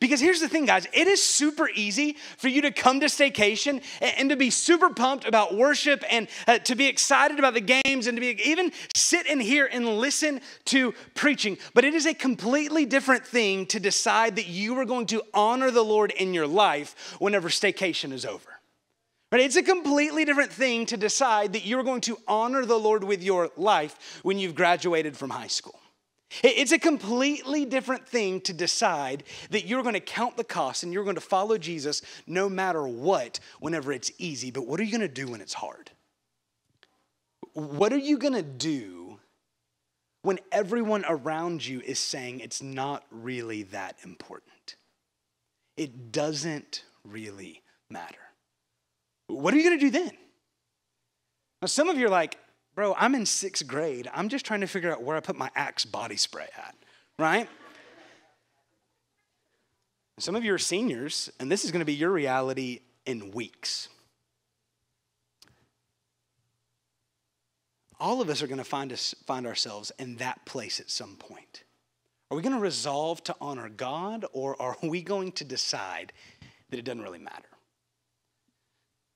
Because here's the thing, guys, it is super easy for you to come to staycation and, to be super pumped about worship and uh, to be excited about the games and to be even sit in here and listen to preaching. But it is a completely different thing to decide that you are going to honor the Lord in your life whenever staycation is over. Right? It's a completely different thing to decide that you're going to honor the Lord with your life when you've graduated from high school. It's a completely different thing to decide that you're going to count the cost and you're going to follow Jesus no matter what whenever it's easy. But what are you going to do when it's hard? What are you going to do when everyone around you is saying it's not really that important? It doesn't really matter. What are you going to do then? Now, some of you are like, Bro, I'm in sixth grade. I'm just trying to figure out where I put my Axe body spray at, right? Some of you are seniors, and this is going to be your reality in weeks. All of us are going to find, us, find ourselves in that place at some point. Are we going to resolve to honor God, or are we going to decide that it doesn't really matter?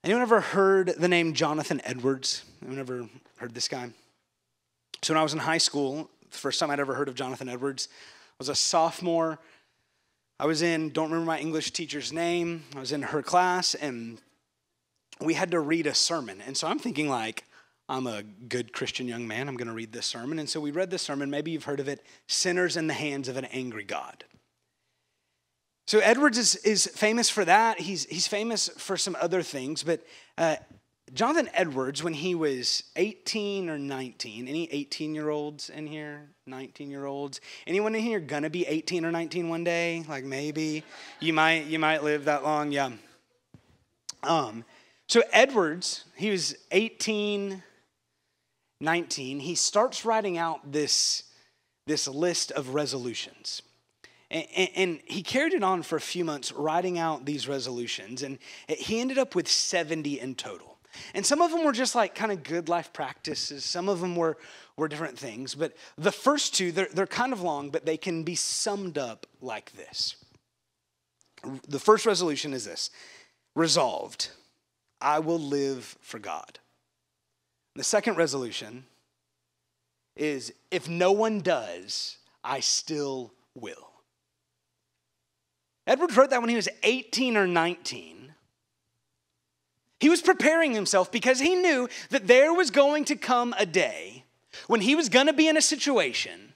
Anyone ever heard the name Jonathan Edwards? Anyone ever heard this guy? So when I was in high school, the first time I'd ever heard of Jonathan Edwards, I was a sophomore. I was in, don't remember my English teacher's name, I was in her class, and we had to read a sermon. And so I'm thinking, like, I'm a good Christian young man, I'm going to read this sermon. And so we read this sermon, maybe you've heard of it Sinners in the Hands of an Angry God. So Edwards is, is famous for that. He's, he's famous for some other things, but uh, Jonathan Edwards, when he was 18 or 19, any 18 year olds in here? 19 year olds? Anyone in here gonna be 18 or 19 one day? Like maybe you might you might live that long. Yeah. Um, so Edwards, he was 18, 19. He starts writing out this this list of resolutions. And, and, he carried it on for a few months, writing out these resolutions. And he ended up with 70 in total. And some of them were just like kind of good life practices. Some of them were, were different things. But the first two, they're, they're kind of long, but they can be summed up like this. The first resolution is this resolved, I will live for God. The second resolution is if no one does, I still will. Edwards wrote that when he was 18 or 19. He was preparing himself because he knew that there was going to come a day when he was going to be in a situation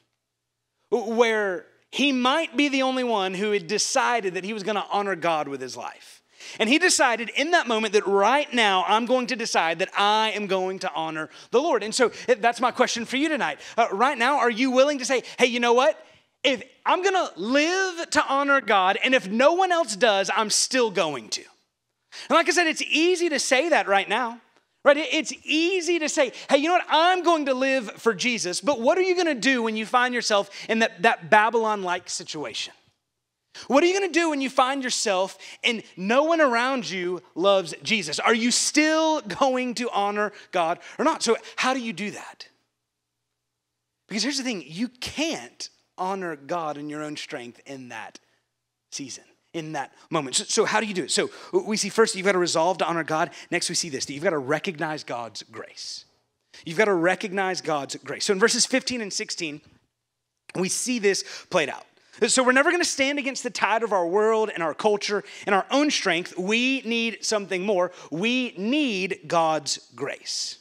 where he might be the only one who had decided that he was going to honor God with his life. And he decided in that moment that right now I'm going to decide that I am going to honor the Lord. And so that's my question for you tonight. Uh, right now, are you willing to say, hey, you know what? If I'm going to live to honor God, and if no one else does, I'm still going to. And like I said, it's easy to say that right now. Right? It's easy to say, hey, you know what? I'm going to live for Jesus. But what are you going to do when you find yourself in that, that Babylon like situation? What are you going to do when you find yourself and no one around you loves Jesus? Are you still going to honor God or not? So, how do you do that? Because here's the thing you can't honor God in your own strength in that season in that moment. So, so, how do you do it? So, we see first you've got to resolve to honor God. Next, we see this that you've got to recognize God's grace. You've got to recognize God's grace. So, in verses 15 and 16, we see this played out. So, we're never going to stand against the tide of our world and our culture and our own strength. We need something more. We need God's grace.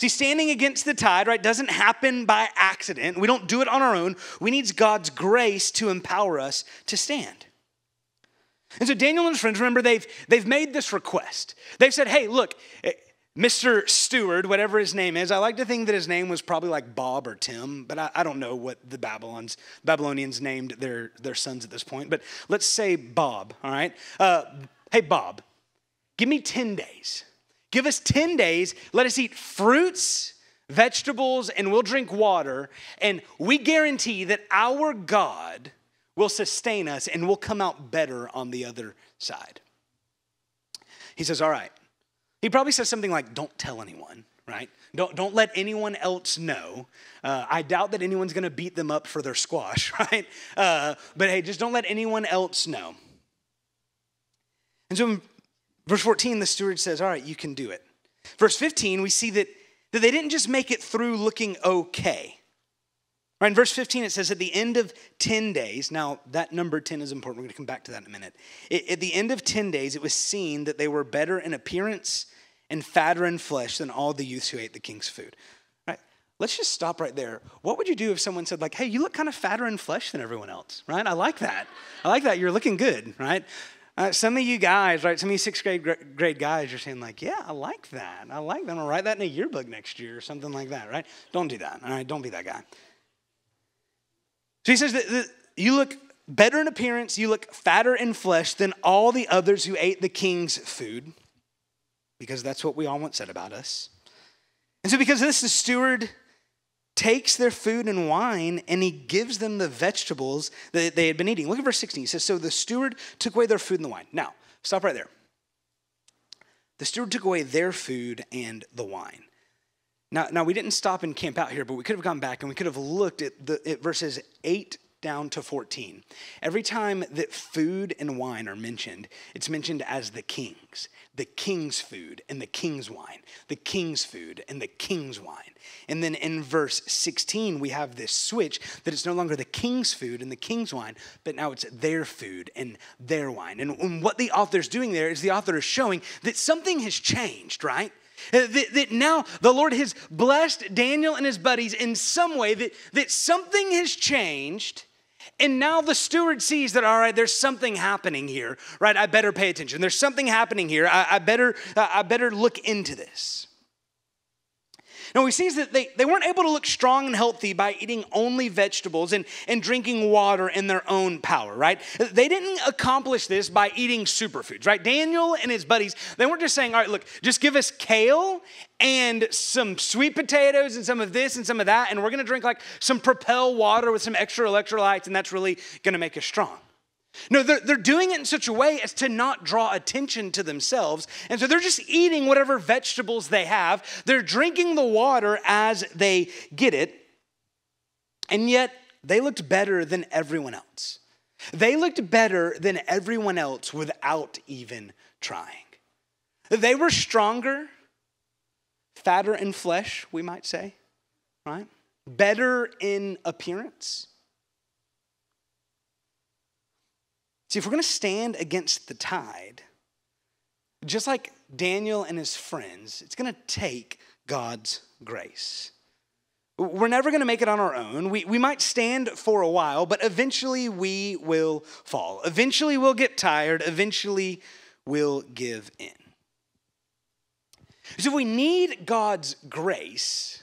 See, standing against the tide, right, doesn't happen by accident. We don't do it on our own. We need God's grace to empower us to stand. And so Daniel and his friends, remember, they've, they've made this request. They've said, hey, look, eh, Mr. Steward, whatever his name is, I like to think that his name was probably like Bob or Tim, but I, I don't know what the Babylons, Babylonians named their, their sons at this point. But let's say Bob, all right? Uh, hey, Bob, give me 10 days. Give us 10 days. Let us eat fruits, vegetables, and we'll drink water. And we guarantee that our God will sustain us and we'll come out better on the other side. He says, All right. He probably says something like, Don't tell anyone, right? Don't, don't let anyone else know. Uh, I doubt that anyone's gonna beat them up for their squash, <laughs> right? Uh, but hey, just don't let anyone else know. And so verse 14, the steward says, All right, you can do it. Verse 15, we see that, that they didn't just make it through looking okay. Right, in verse 15, it says, at the end of 10 days, now that number 10 is important. We're going to come back to that in a minute. It, at the end of 10 days, it was seen that they were better in appearance and fatter in flesh than all the youths who ate the king's food. Right? Let's just stop right there. What would you do if someone said, like, hey, you look kind of fatter in flesh than everyone else, right? I like that. I like that. You're looking good, right? Uh, some of you guys, right, some of you sixth grade grade guys are saying, like, yeah, I like that. I like that. I'm going to write that in a yearbook next year or something like that, right? Don't do that, all right? Don't be that guy. So he says that, you look better in appearance, you look fatter in flesh than all the others who ate the king's food, because that's what we all want said about us. And so, because this, the steward takes their food and wine and he gives them the vegetables that they had been eating. Look at verse 16. He says, So the steward took away their food and the wine. Now, stop right there. The steward took away their food and the wine. Now, now we didn't stop and camp out here, but we could have gone back and we could have looked at, the, at verses 8 down to 14, every time that food and wine are mentioned, it's mentioned as the king's, the king's food and the king's wine, the king's food and the king's wine. And then in verse 16, we have this switch that it's no longer the king's food and the king's wine, but now it's their food and their wine. And, what the author's doing there is the author is showing that something has changed, right? Uh, That, that now the Lord has blessed Daniel and his buddies in some way, that, that something has changed. And now the steward sees that, all right, there's something happening here, right? I better pay attention. There's something happening here. I, I better, I better look into this. Now, he sees that they, they weren't able to look strong and healthy by eating only vegetables and, and drinking water in their own power, right? They didn't accomplish this by eating superfoods, right? Daniel and his buddies, they weren't just saying, all right, look, just give us kale and some sweet potatoes and some of this and some of that, and we're gonna drink like some Propel water with some extra electrolytes, and that's really gonna make us strong. No, they're, they're doing it in such a way as to not draw attention to themselves. And so they're just eating whatever vegetables they have. They're drinking the water as they get it. And yet they looked better than everyone else. They looked better than everyone else without even trying. They were stronger, fatter in flesh, we might say, right? Better in appearance. See, if we're going to stand against the tide, just like Daniel and his friends, it's going to take God's grace. We're never going to make it on our own. We, we might stand for a while, but eventually we will fall. Eventually we'll get tired. Eventually we'll give in. So if we need God's grace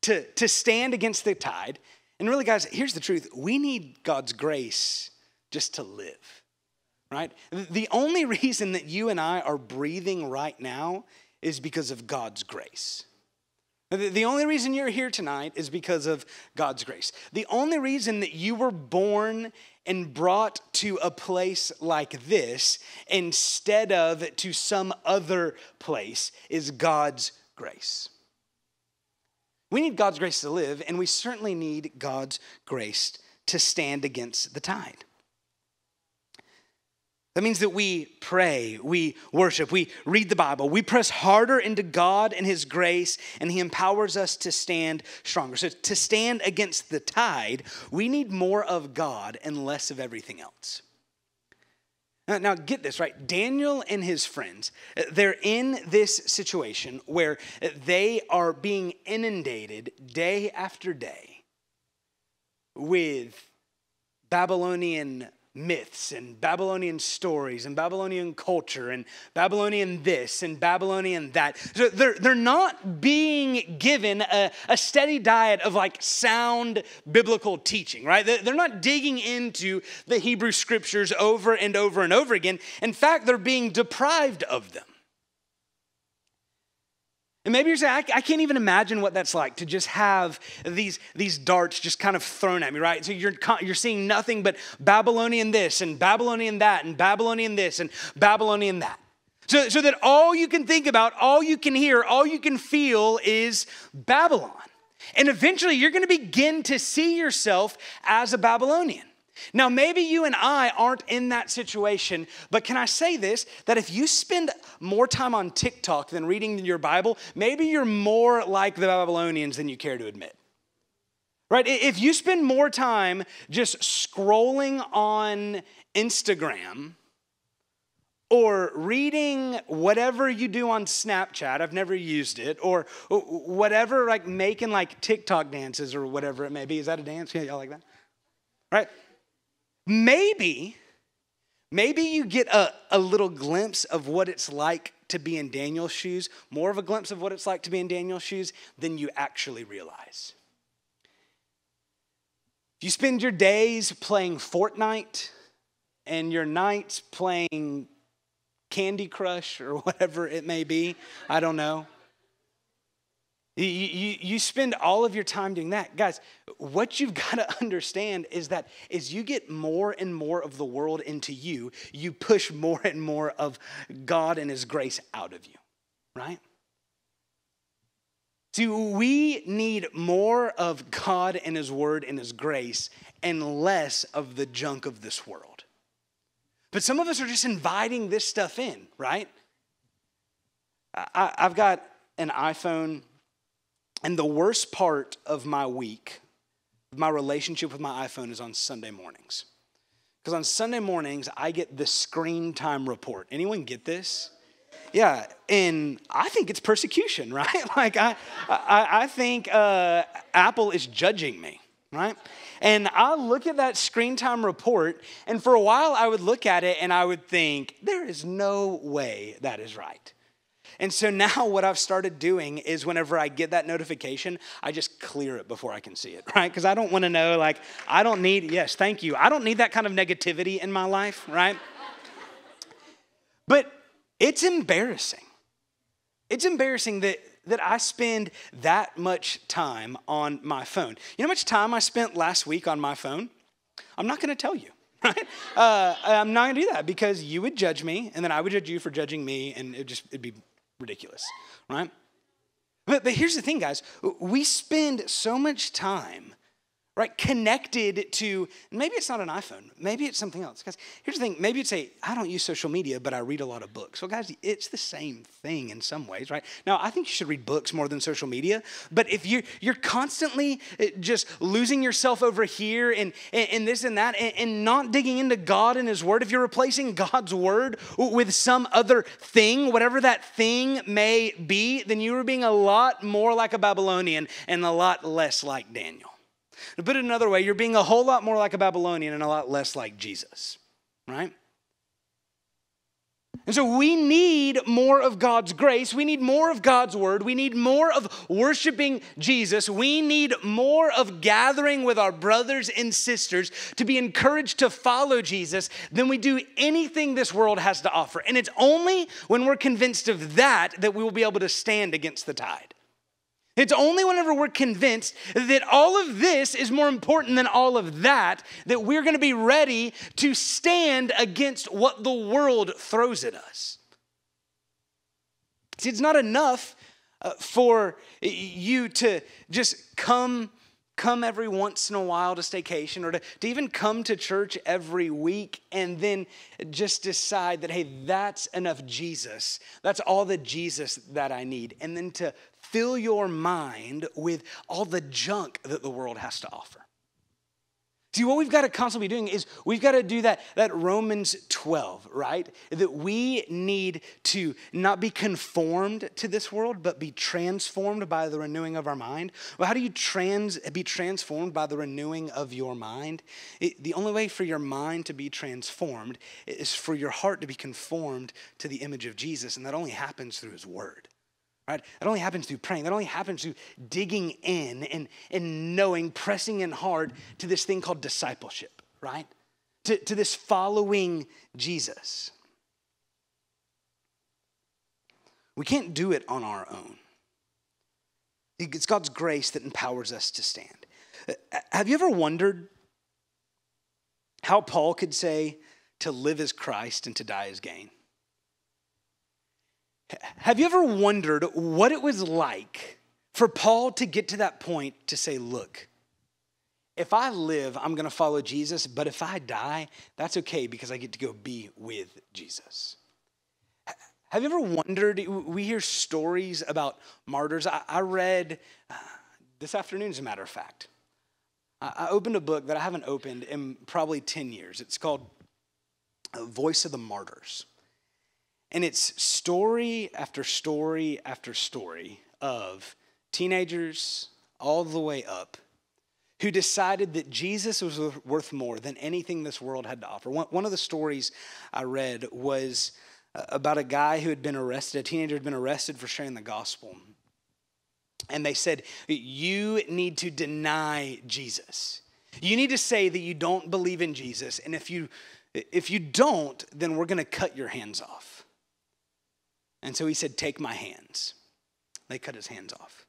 to, to stand against the tide. And really, guys, here's the truth we need God's grace just to live, right? The only <laughs> reason that you and I are breathing right now is because of God's grace. The only reason you're here tonight is because of God's grace. The only reason that you were born and brought to a place like this instead of to some other place is God's grace. We need God's grace to live, and we certainly need God's grace to stand against the tide. That means that we pray, we worship, we read the Bible, we press harder into God and His grace, and He empowers us to stand stronger. So, to stand against the tide, we need more of God and less of everything else. Now, now, get this, right? Daniel and his friends, they're in this situation where they are being inundated day after day with Babylonian myths and Babylonian stories and Babylonian culture and Babylonian this and Babylonian that. So they're, they're not being given a, a steady diet of like sound biblical teaching, right? They're not digging into the Hebrew scriptures over and over and over again. In fact, they're being deprived of them. And maybe you're saying, I, I, can't even imagine what that's like to just have these, these darts just kind of thrown at me, right? So you're, you're seeing nothing but Babylonian this and Babylonian that and Babylonian this and Babylonian that. So, so that all you can think about, all you can hear, all you can feel is Babylon. And eventually you're going to begin to see yourself as a Babylonian. Now, maybe you and I aren't in that situation, but can I say this? That if you spend more time on TikTok than reading your Bible, maybe you're more like the Babylonians than you care to admit. Right? If you spend more time just scrolling on Instagram, or reading whatever you do on Snapchat, I've never used it, or whatever, like making like TikTok dances or whatever it may be. Is that a dance? <laughs> Yeah, y'all like that? Right? Maybe, maybe you get a, a little glimpse of what it's like to be in Daniel's shoes, more of a glimpse of what it's like to be in Daniel's shoes than you actually realize. If you spend your days playing Fortnite and your nights playing Candy Crush or <laughs> whatever it may be, I don't know. You, you, you spend all of your time doing that. Guys, what you've <laughs> got to understand is that as you get more and more of the world into you, you push more and more of God and His grace out of you, right? See, we need more of God and His Word and His grace and less of the junk of this world. But some of us are just inviting this stuff in, right? I, have got an iPhone, and the worst part of my week, my relationship with my iPhone, is on Sunday mornings. Because on Sunday mornings, I get the screen time report. Anyone get this? Yeah, and I think it's persecution, <laughs> right? Like I, I, I think uh, Apple is judging me, right? And I look at that screen time report, and for a while I would look at it and I would think, there is no way that is right. And so now what I've started doing is whenever I get that notification, I just clear it before I can see it, <laughs> right? Because I don't want to know, like, I don't need, yes, thank you. I don't need that kind of negativity in my life, right? But it's embarrassing. It's embarrassing that, that I spend that much time on my phone. You know how much time I spent last week on my phone? I'm not going to tell you, <laughs> right? Uh, I'm not going to do that because you would judge me, and then I would judge you for judging me, and it just it'd be ridiculous, right? But, but here's the thing, guys. We spend so much time right? Connected to, maybe it's not an iPhone, maybe it's something else. Guys, here's the thing maybe it's a, I don't use social media, but I read a lot of books. Well, guys, it's the same thing in some ways, right? Now, I think you should read books more than social media, but if you're, you're constantly uh, just losing yourself over here and, and, this and that and, and not digging into God and His Word, if you're replacing God's Word with some other thing, whatever that thing may be, then you are being a lot more like a Babylonian and a lot less like Daniel. To put it another way, you're being a whole lot more like a Babylonian and a lot less like Jesus, right? And so we need more of God's grace. We need more of God's word. We need more of worshiping Jesus. We need more of gathering with our brothers and sisters to be encouraged to follow Jesus than we do anything this world has to offer. And it's only when we're convinced of that that we will be able to stand against the tide. It's only whenever we're convinced that all of this is more important than all of that that we're going to be ready to stand against what the world throws at us. See, it's not enough uh, for you to just come come every once in a while to staycation or to, to even come to church every week and then just decide that hey that's enough jesus that's all the jesus that i need and then to fill your mind with all the junk that the world has to offer. See, what we've got to constantly be doing is we've got to do that, that Romans 12, right? That we need to not be conformed to this world, but be transformed by the renewing of our mind. Well, how do you trans, be transformed by the renewing of your mind? It, the only way for your mind to be transformed is for your heart to be conformed to the image of Jesus, and that only happens through his word. Right? That only happens through praying. That only happens through digging in and, and knowing, pressing in hard to this thing called discipleship, right? To, to this following Jesus. We can't do it on our own. It's God's grace that empowers us to stand. Uh, have you ever wondered how Paul could say to live as Christ and to die as gain? Have you ever wondered what it was like for Paul to get to that point to say, look, if I live, I'm going to follow Jesus, but if I die, that's okay because I get to go be with Jesus. Have you ever wondered? We hear stories about martyrs. I, read uh, this afternoon, as a matter of fact. I opened a book that I haven't opened in probably 10 years. It's called Voice of the Martyrs. And it's story after story after story of teenagers all the way up who decided that Jesus was worth more than anything this world had to offer. One, of the stories I read was uh, about a guy who had been arrested, a teenager had been arrested for sharing the gospel. And they said, You need to deny Jesus. You need to say that you don't believe in Jesus. And if you, if you don't, then we're going to cut your hands off. And so he said, Take my hands. They cut his hands off.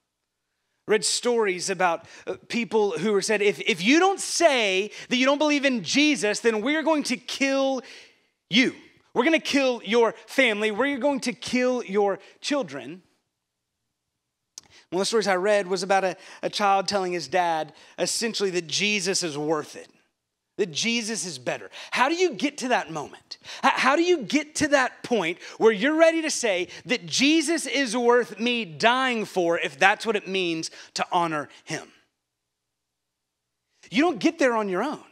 Read stories about uh, people who were said, if, if you don't say that you don't believe in Jesus, then we're going to kill you. We're going to kill your family. We're going to kill your children. One of the stories I read was about a, a child telling his dad essentially that Jesus is worth it, that Jesus is better. How do you get to that moment? How, do you get to that point where you're ready to say that Jesus is worth me dying for if that's what it means to honor him? You don't get there on your own.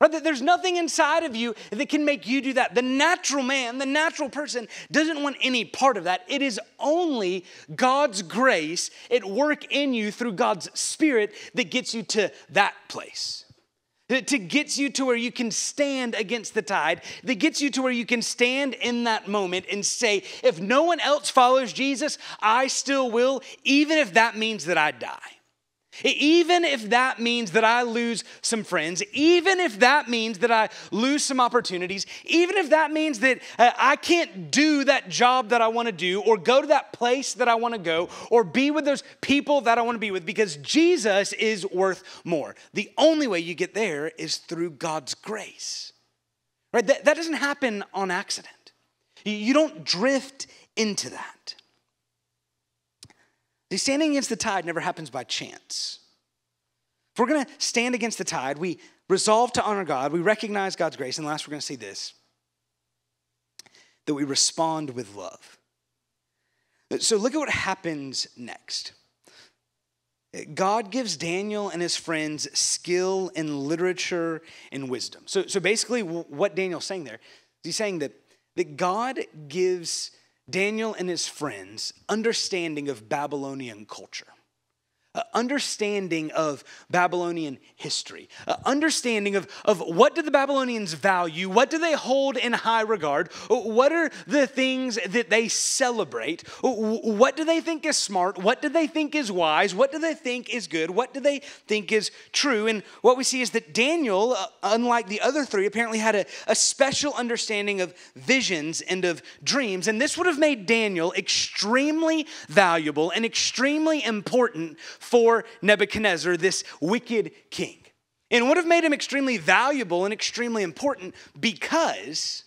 Right? There's nothing inside of you that can make you do that. The natural man, the natural person, doesn't want any part of that. It is only God's grace at work in you through God's Spirit that gets you to that place. To gets you to where you can stand against the tide, that gets you to where you can stand in that moment and say, if no one else follows Jesus, I still will, even if that means that I die. Even if that means that I lose some friends, even if that means that I lose some opportunities, even if that means that uh, I can't do that job that I want to do, or go to that place that I want to go, or be with those people that I want to be with, because Jesus is worth more. The only way you get there is through God's grace. Right? That, that doesn't happen on accident. You don't drift into that. Standing against the tide never happens by chance. If we're going to stand against the tide, we resolve to honor God, we recognize God's grace, and last we're going to see this that we respond with love. So look at what happens next. God gives Daniel and his friends skill in literature and wisdom. So, so basically, what Daniel's saying there, he's saying that, that God gives Daniel and his friends understanding of Babylonian culture. Uh, understanding of Babylonian history, uh, understanding of, of what do the Babylonians value, what do they hold in high regard, what are the things that they celebrate, what do they think is smart, what do they think is wise, what do they think is good, what do they think is true. And what we see is that Daniel, uh, unlike the other three, apparently had a, a special understanding of visions and of dreams. And this would have made Daniel extremely valuable and extremely important for Nebuchadnezzar, this wicked king. And would have made him extremely valuable and extremely important because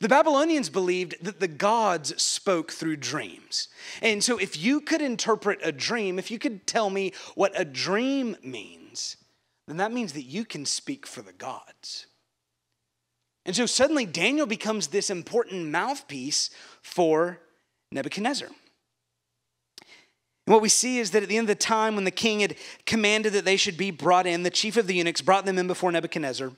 the Babylonians believed that the gods spoke through dreams. And so, if you could interpret a dream, if you could tell me what a dream means, then that means that you can speak for the gods. And so, suddenly, Daniel becomes this important mouthpiece for Nebuchadnezzar. And what we see is that at the end of the time, when the king had commanded that they should be brought in, the chief of the eunuchs brought them in before Nebuchadnezzar.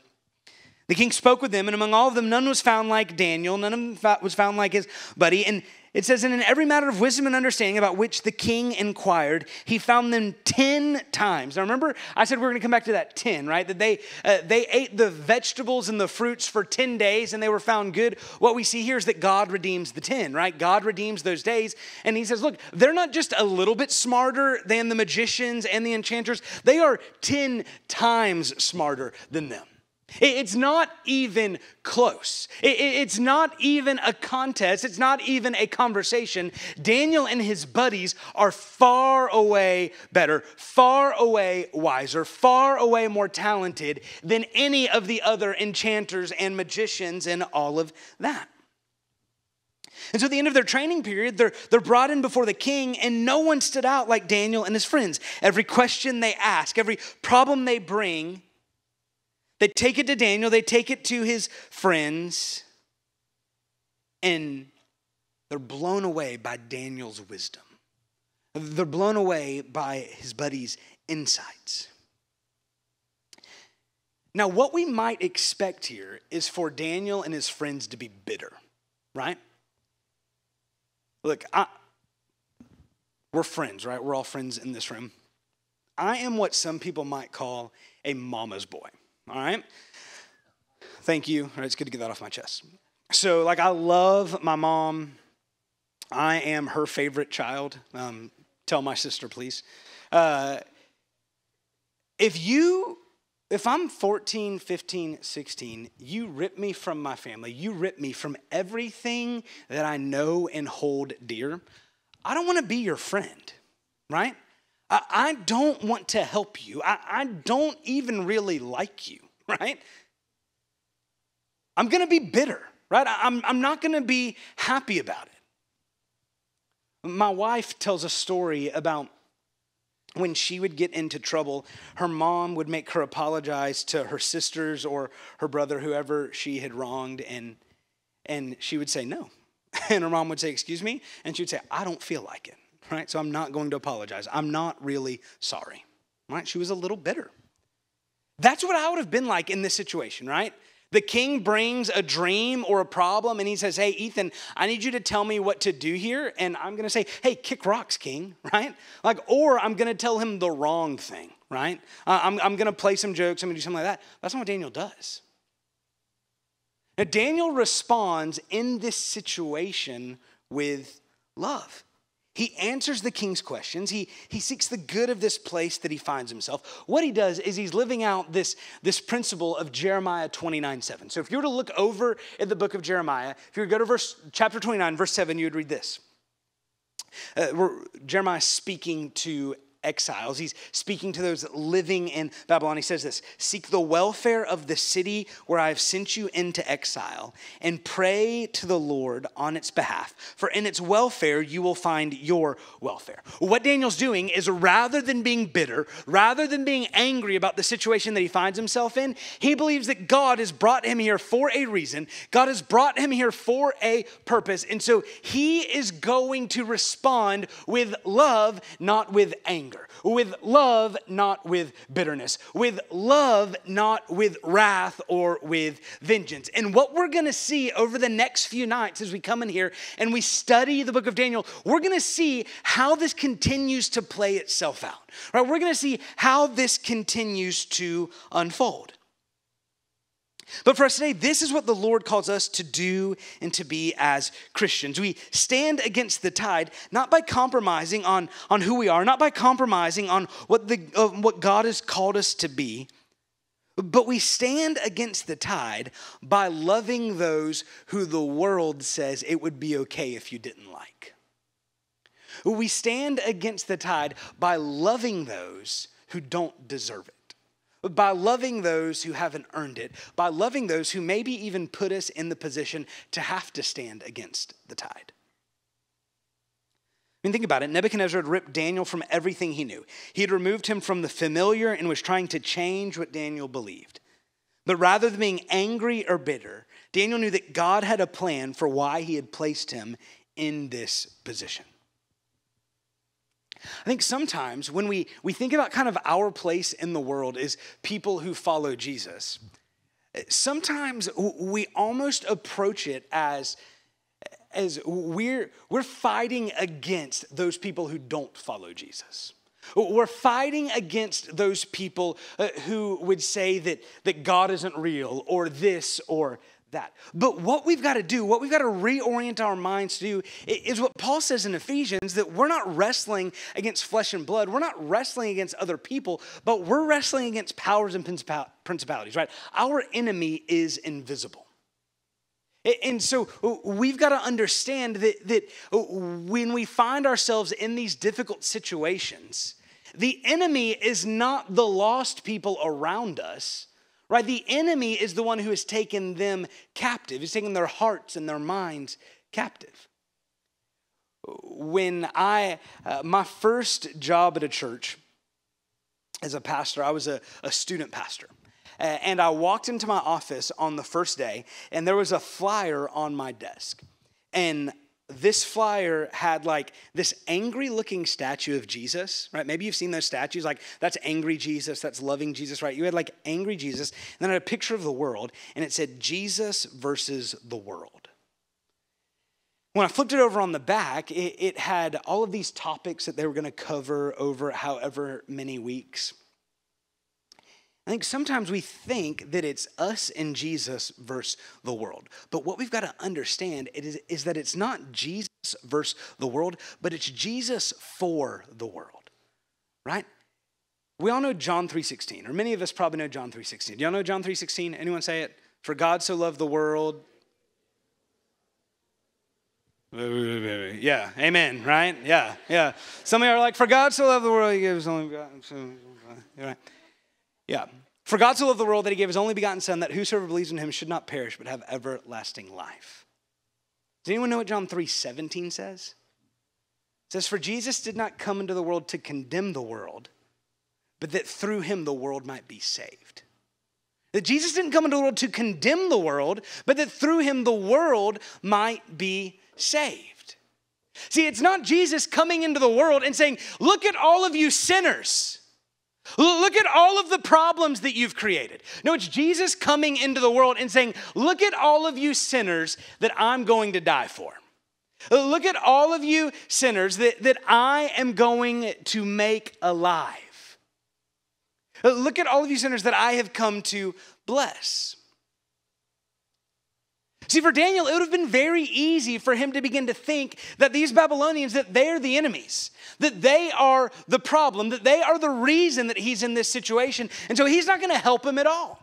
The king spoke with them, and among all of them, none was found like Daniel, none of them was found like his buddy. And it says, and in every matter of wisdom and understanding about which the king inquired, he found them 10 times. Now remember, I said we are going to come back to that 10, right? That they, uh, they ate the vegetables and the fruits for 10 days and they were found good. What we see here is that God redeems the 10, right? God redeems those days. And he says, look, they're not just a little bit smarter than the magicians and the enchanters, they are 10 times smarter than them. It's not even close. It's not even a contest. It's not even a conversation. Daniel and his buddies are far away better, far away wiser, far away more talented than any of the other enchanters and magicians and all of that. And so at the end of their training period, they're, they're brought in before the king, and no one stood out like Daniel and his friends. Every question they ask, every problem they bring, they take it to Daniel, they take it to his friends, and they're blown away by Daniel's wisdom. They're blown away by his buddy's insights. Now, what we might expect here is for Daniel and his friends to be bitter, right? Look, I, we're friends, right? We're all friends in this room. I am what some people might call a mama's boy all right? Thank you. All right, it's good to get that off my chest. So, like, I love my mom. I am her favorite child. Um, tell my sister, please. Uh, if you, if I'm 14, 15, 16, you rip me from my family, you rip me from everything that I know and hold dear, I don't want to be your friend, right? I, I don't want to help you. I, I don't even really like you, <laughs> right? I'm going to be bitter, right? I'm, I'm not going to be happy about it. My wife tells a story about when she would get into trouble, her mom would make her apologize to her sisters or her brother, whoever she had wronged, and, and she would say no. <laughs> And her mom would say, Excuse me? And she would say, I don't feel like it, right? So I'm not going to apologize. I'm not really sorry, right? She was a little bitter. That's what I would have been like in this situation, right? The king brings a dream or a problem and he says, Hey, Ethan, I need you to tell me what to do here. And I'm going to say, Hey, kick rocks, king, <laughs> right? Like, or I'm going to tell him the wrong thing, right? Uh, I'm, I'm going to play some jokes, I'm going to do something like that. That's not what Daniel does. Now, Daniel responds in this situation with love. He answers the king's questions. He, he seeks the good of this place that he finds himself. What he does is he's living out this, this principle of Jeremiah 29 7. So if you were to look over at the book of Jeremiah, if you were to go to verse, chapter 29, verse 7, you would read this. Uh, Jeremiah speaking to exiles. He's speaking to those living in Babylon. He says this Seek the welfare of the city where I have sent you into exile, and pray to the Lord on its behalf, for in its welfare you will find your welfare. What Daniel's doing is rather than being bitter, rather than being angry about the situation that he finds himself in, he believes that God has brought him here for a reason. God has brought him here for a purpose. And so he is going to respond with love, not with anger with love, not with bitterness, with love, not with wrath or with vengeance. And what we're gonna see over the next few nights as we come in here and we study the book of Daniel, we're gonna see how this continues to play itself out. Right? We're gonna see how this continues to unfold. But for us today, this is what the Lord calls us to do and to be as Christians. We stand against the tide, not by compromising on, on who we are, not by compromising on what, the, uh, what God has called us to be, but we stand against the tide by loving those who the world says it would be okay if you didn't like. We stand against the tide by loving those who don't deserve it by loving those who haven't earned it, by loving those who maybe even put us in the position to have to stand against the tide. I mean, think about it. Nebuchadnezzar had ripped Daniel from everything he knew. He had removed him from the familiar and was trying to change what Daniel believed. But rather than being angry or bitter, Daniel knew that God had a plan for why he had placed him in this position. I think sometimes when we, we think about kind of our place in the world as people who follow Jesus, sometimes we almost approach it as, as we're, we're fighting against those people who don't follow Jesus. We're fighting against those people uh, who would say that, that God isn't real or this or that. But what we've got to do, what we've got to reorient our minds to do, is what Paul says in Ephesians that we're not wrestling against flesh and blood. We're not wrestling against other people, but we're wrestling against powers and principalities, right? Our enemy is invisible. And so we've got to understand that, that when we find ourselves in these difficult situations, the enemy is not the lost people around us right? The enemy is the one who has taken them captive, he's taken their hearts and their minds captive. When I, uh, my first job at a church as a pastor, I was a, a student pastor. And I walked into my office on the first day, and there was a flyer on my desk. And this flyer had like this angry looking statue of Jesus, right? Maybe you've seen those statues, like that's angry Jesus, that's loving Jesus, right? You had like angry Jesus, and then had a picture of the world, and it said Jesus versus the world. When I flipped it over on the back, it, it had all of these topics that they were going to cover over however many weeks. I think sometimes we think that it's us and Jesus versus the world. But what we've got to understand is, is that it's not Jesus versus the world, but it's Jesus for the world. Right? We all know John 3:16, or many of us probably know John 3:16. Do y'all know John 3:16? Anyone say it? For God so loved the world. Yeah, amen, right? Yeah, yeah. Some of you are like, for God so loved the world, he gave his only son. Right? Yeah. For God so loved the world that he gave his only begotten Son, that whosoever believes in him should not perish, but have everlasting life. Does anyone know what John 3 17 says? It says, For Jesus did not come into the world to condemn the world, but that through him the world might be saved. That Jesus didn't come into the world to condemn the world, but that through him the world might be saved. See, it's not Jesus coming into the world and saying, Look at all of you sinners. Look at all of the problems that you've created. No, it's Jesus coming into the world and saying, Look at all of you sinners that I'm going to die for. Look at all of you sinners that, that I am going to make alive. Look at all of you sinners that I have come to bless. See, for Daniel, it would have been very easy for him to begin to think that these Babylonians, that they're the enemies, that they are the problem, that they are the reason that he's in this situation. And so he's not going to help him at all.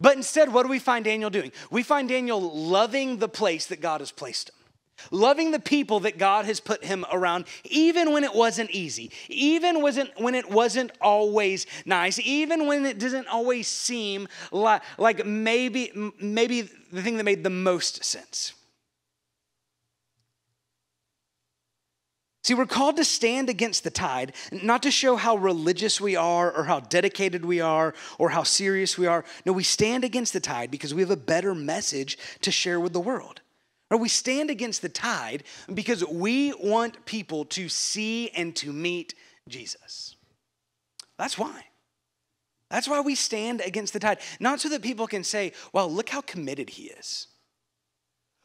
But instead, what do we find Daniel doing? We find Daniel loving the place that God has placed him. Loving the people that God has put him around, even when it wasn't easy, even wasn't, when it wasn't always nice, even when it doesn't always seem like, like maybe, maybe the thing that made the most sense. See, we're called to stand against the tide, not to show how religious we are or how dedicated we are or how serious we are. No, we stand against the tide because we have a better message to share with the world. We stand against the tide because we want people to see and to meet Jesus. That's why. That's why we stand against the tide. Not so that people can say, well, look how committed he is.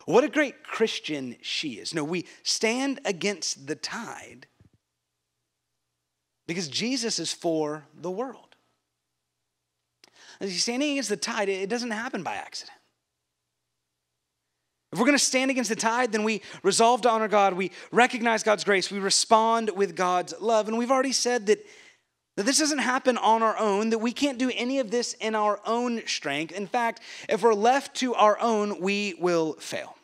What a great Christian she is. No, we stand against the tide because Jesus is for the world. As he's standing against the tide, it doesn't happen by accident. If we're going to stand against the tide, then we resolve to honor God. We recognize God's grace. We respond with God's love. And we've already said that, that this doesn't happen on our own, that we can't do any of this in our own strength. In fact, if we're left to our own, we will fail.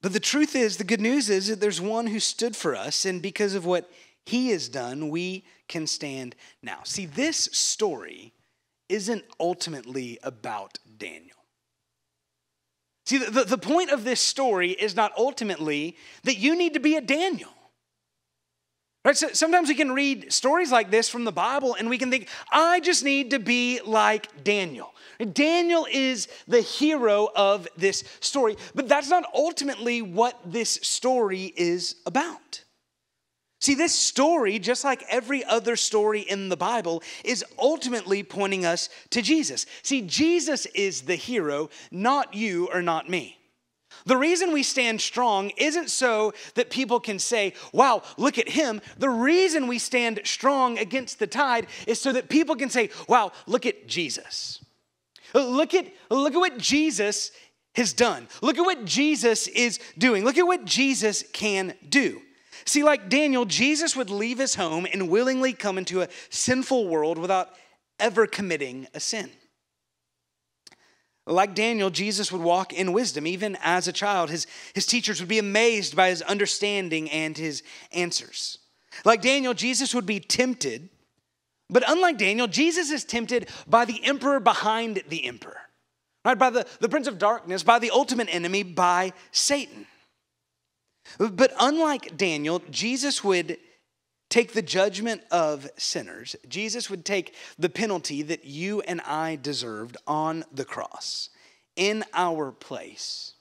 But the truth is, the good news is that there's one who stood for us, and because of what he has done, we can stand now. See, this story isn't ultimately about Daniel. See, the, the point of this story is not ultimately that you need to be a Daniel. Right? So sometimes we can read stories like this from the Bible and we can think, I just need to be like Daniel. Daniel is the hero of this story, but that's not ultimately what this story is about. See, this story, just like every other story in the Bible, is ultimately pointing us to Jesus. See, Jesus is the hero, not you or not me. The reason we stand strong isn't so that people can say, wow, look at him. The reason we stand strong against the tide is so that people can say, wow, look at Jesus. Look at, look at what Jesus has done. Look at what Jesus is doing. Look at what Jesus can do. See, like Daniel, Jesus would leave his home and willingly come into a sinful world without ever committing a sin. Like Daniel, Jesus would walk in wisdom even as a child. His, his teachers would be amazed by his understanding and his answers. Like Daniel, Jesus would be tempted, but unlike Daniel, Jesus is tempted by the emperor behind the emperor, right? By the, the prince of darkness, by the ultimate enemy, by Satan. But unlike Daniel, Jesus would take the judgment of sinners. Jesus would take the penalty that you and I deserved on the cross in our place.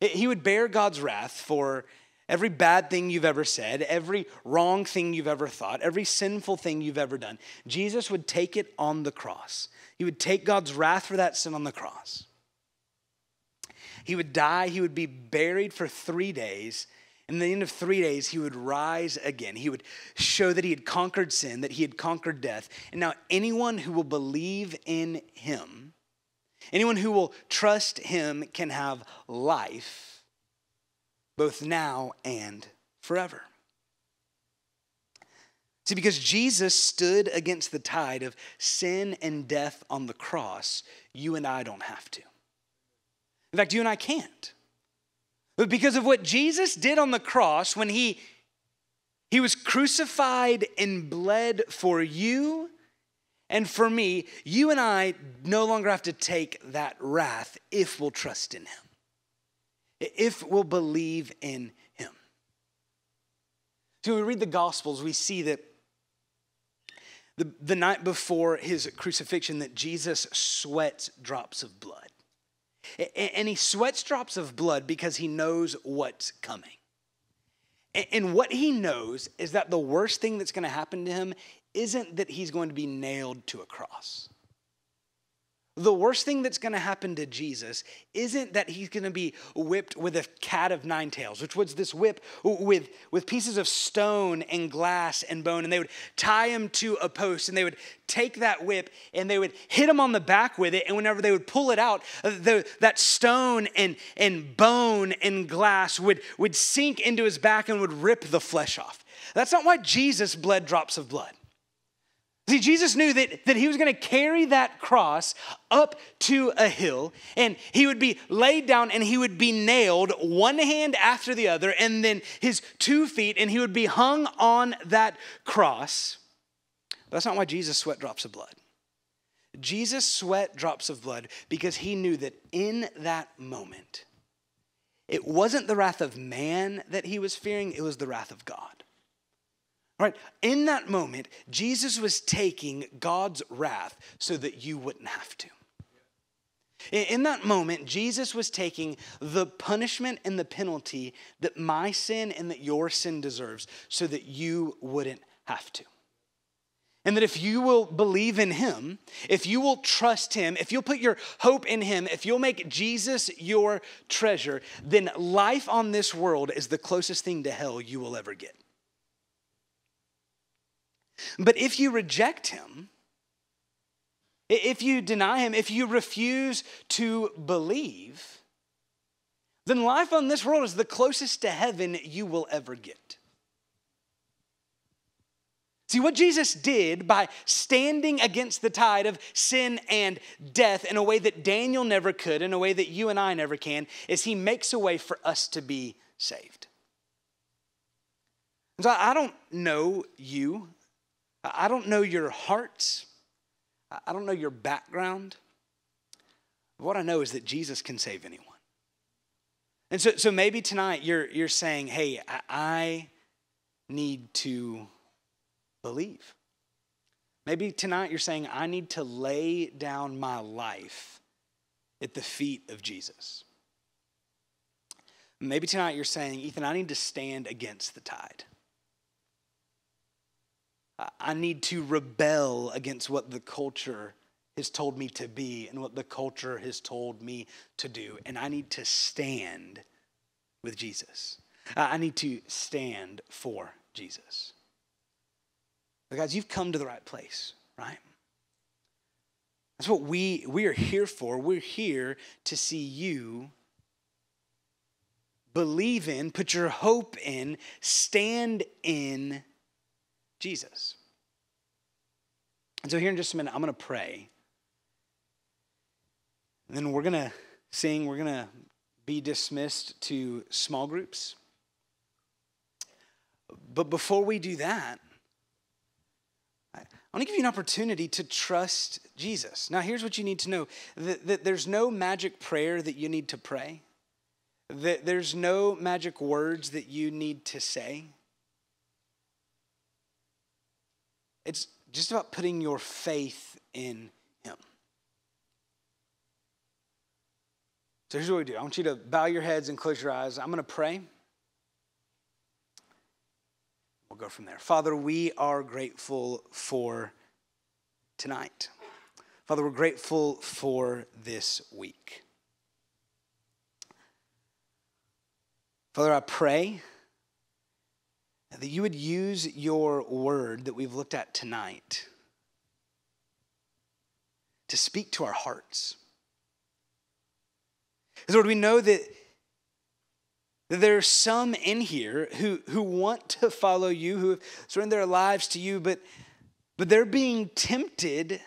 He would bear God's wrath for every bad thing you've ever said, every wrong thing you've ever thought, every sinful thing you've ever done. Jesus would take it on the cross. He would take God's wrath for that sin on the cross. He would die, he would be buried for three days. And the end of three days, he would rise again. He would show that he had conquered sin, that he had conquered death. And now, anyone who will believe in him, anyone who will trust him, can have life both now and forever. See, because Jesus stood against the tide of sin and death on the cross, you and I don't have to. In fact, you and I can't. But because of what Jesus did on the cross when he, he was crucified and bled for you and for me, you and I no longer have to take that wrath if we'll trust in him. if we'll believe in him. So when we read the Gospels, we see that the, the night before his crucifixion that Jesus sweats drops of blood. And he sweats drops of blood because he knows what's coming. And what he knows is that the worst thing that's going to happen to him isn't that he's going to be nailed to a cross. The worst thing that's going to happen to Jesus isn't that he's going to be whipped with a cat of nine tails, which was this whip with, with pieces of stone and glass and bone. And they would tie him to a post and they would take that whip and they would hit him on the back with it. And whenever they would pull it out, the, that stone and, and bone and glass would, would sink into his back and would rip the flesh off. That's not why Jesus bled drops of blood. See, Jesus knew that, that he was going to carry that cross up to a hill and he would be laid down and he would be nailed one hand after the other and then his two feet and he would be hung on that cross. But that's not why Jesus sweat drops of blood. Jesus sweat drops of blood because he knew that in that moment, it wasn't the wrath of man that he was fearing, it was the wrath of God. Right? In that moment, Jesus was taking God's wrath so that you wouldn't have to. In that moment, Jesus was taking the punishment and the penalty that my sin and that your sin deserves so that you wouldn't have to. And that if you will believe in him, if you will trust him, if you'll put your hope in him, if you'll make Jesus your treasure, then life on this world is the closest thing to hell you will ever get. But if you reject him, if you deny him, if you refuse to believe, then life on this world is the closest to heaven you will ever get. See, what Jesus did by standing against the tide of sin and death in a way that Daniel never could, in a way that you and I never can, is he makes a way for us to be saved. And so I don't know you. I don't know your hearts. I don't know your background. What I know is that Jesus can save anyone. And so, so maybe tonight you're, you're saying, hey, I, I need to believe. Maybe tonight you're saying, I need to lay down my life at the feet of Jesus. Maybe tonight you're saying, Ethan, I need to stand against the tide. I need to rebel against what the culture has told me to be and what the culture has told me to do. And I need to stand with Jesus. I need to stand for Jesus. But guys, you've come to the right place, right? That's what we, we are here for. We're here to see you believe in, put your hope in, stand in Jesus. And so, here in just a minute, I'm going to pray. And then we're going to sing, we're going to be dismissed to small groups. But before we do that, I want to give you an opportunity to trust Jesus. Now, here's what you need to know that, that there's no magic prayer that you need to pray, that there's no magic words that you need to say. It's just about putting your faith in Him. So here's what we do I want you to bow your heads and close your eyes. I'm going to pray. We'll go from there. Father, we are grateful for tonight. Father, we're grateful for this week. Father, I pray that you would use your word that we've looked at tonight to speak to our hearts. Because, Lord, we know that, that there are some in here who, who want to follow you, who have surrendered their lives to you, but, but they're being tempted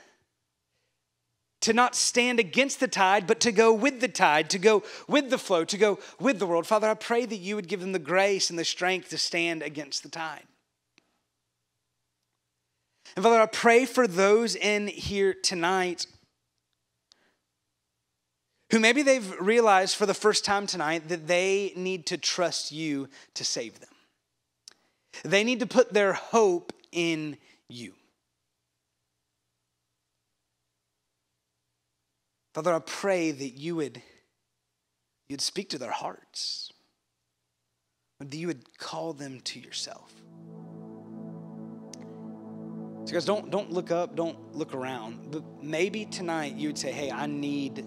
to not stand against the tide, but to go with the tide, to go with the flow, to go with the world. Father, I pray that you would give them the grace and the strength to stand against the tide. And Father, I pray for those in here tonight who maybe they've realized for the first time tonight that they need to trust you to save them. They need to put their hope in you. Father, I pray that you would you'd speak to their hearts. That you would call them to yourself. So guys, don't don't look up, don't look around. But maybe tonight you would say, "Hey, I need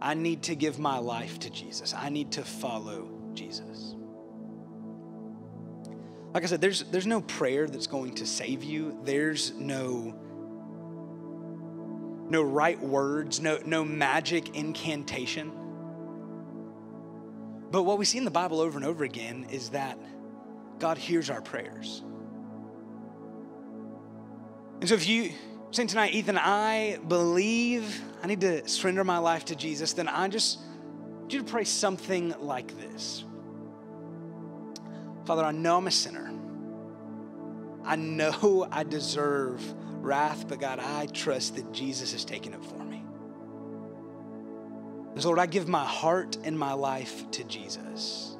I need to give my life to Jesus. I need to follow Jesus." Like I said, there's there's no prayer that's going to save you. There's no no right words, no no magic incantation. But what we see in the Bible over and over again is that God hears our prayers. And so if you saying tonight, Ethan, I believe I need to surrender my life to Jesus, then I just want you to pray something like this. Father, I know I'm a sinner. I know I deserve wrath, but God, I trust that Jesus has taken it for me. So, Lord, I give my heart and my life to Jesus.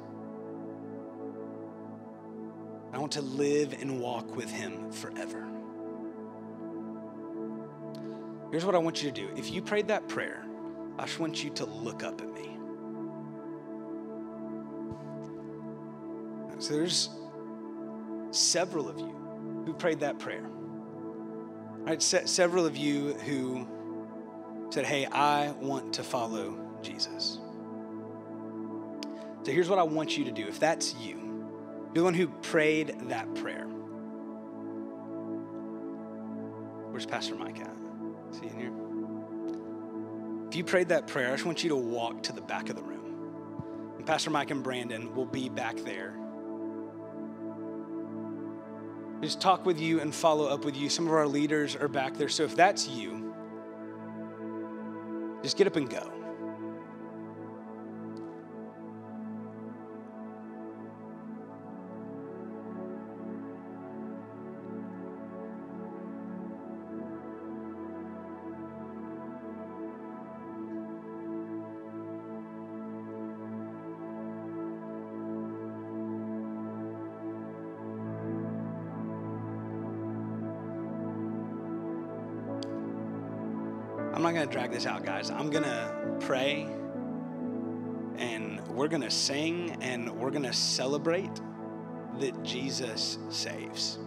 I want to live and walk with him forever. Here's what I want you to do. If you prayed that prayer, I just want you to look up at me. So there's several of you who prayed that prayer. Right, se- several of you who said, Hey, I want to follow Jesus. So here's what I want you to do. If that's you, you're the one who prayed that prayer. Where's Pastor Mike at? Is he in here? If you prayed that prayer, I just want you to walk to the back of the room. And Pastor Mike and Brandon will be back there just talk with you and follow up with you. Some of our leaders are back there. So if that's you, just get up and go. Drag this out, guys. I'm going to pray and we're going to sing and we're going to celebrate that Jesus saves.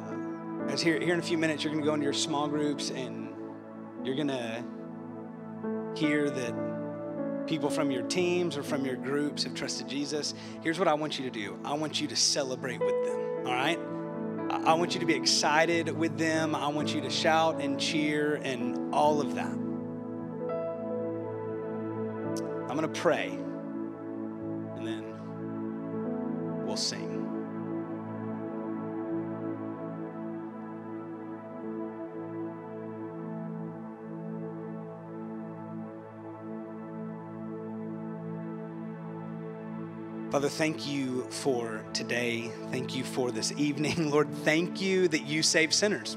Uh, as here, here in a few minutes, you're going to go into your small groups and you're going to hear that people from your teams or from your groups have trusted Jesus. Here's what I want you to do I want you to celebrate with them, all right? I want you to be excited with them. I want you to shout and cheer and all of that. I'm going to pray and then we'll sing. Father, thank you for today. Thank you for this evening. <laughs> Lord, thank you that you save sinners.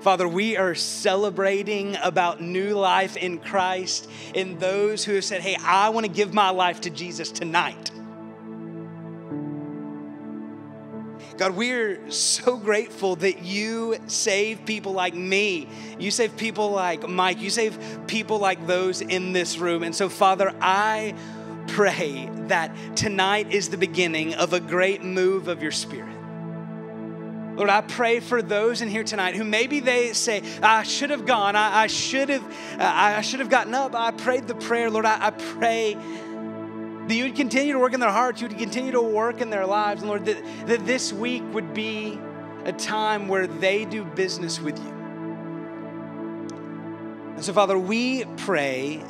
Father, we are celebrating about new life in Christ in those who have said, Hey, I want to give my life to Jesus tonight. God, we're so grateful that you save people like me. You save people like Mike. You save people like those in this room. And so, Father, I pray that tonight is the beginning of a great move of your spirit. Lord, I pray for those in here tonight who maybe they say, I should have gone, I, I should have, uh, I should have gotten up. I prayed the prayer. Lord, I, I pray that you would continue to work in their hearts, you would continue to work in their lives. And Lord, that, that this week would be a time where they do business with you. And so, Father, we pray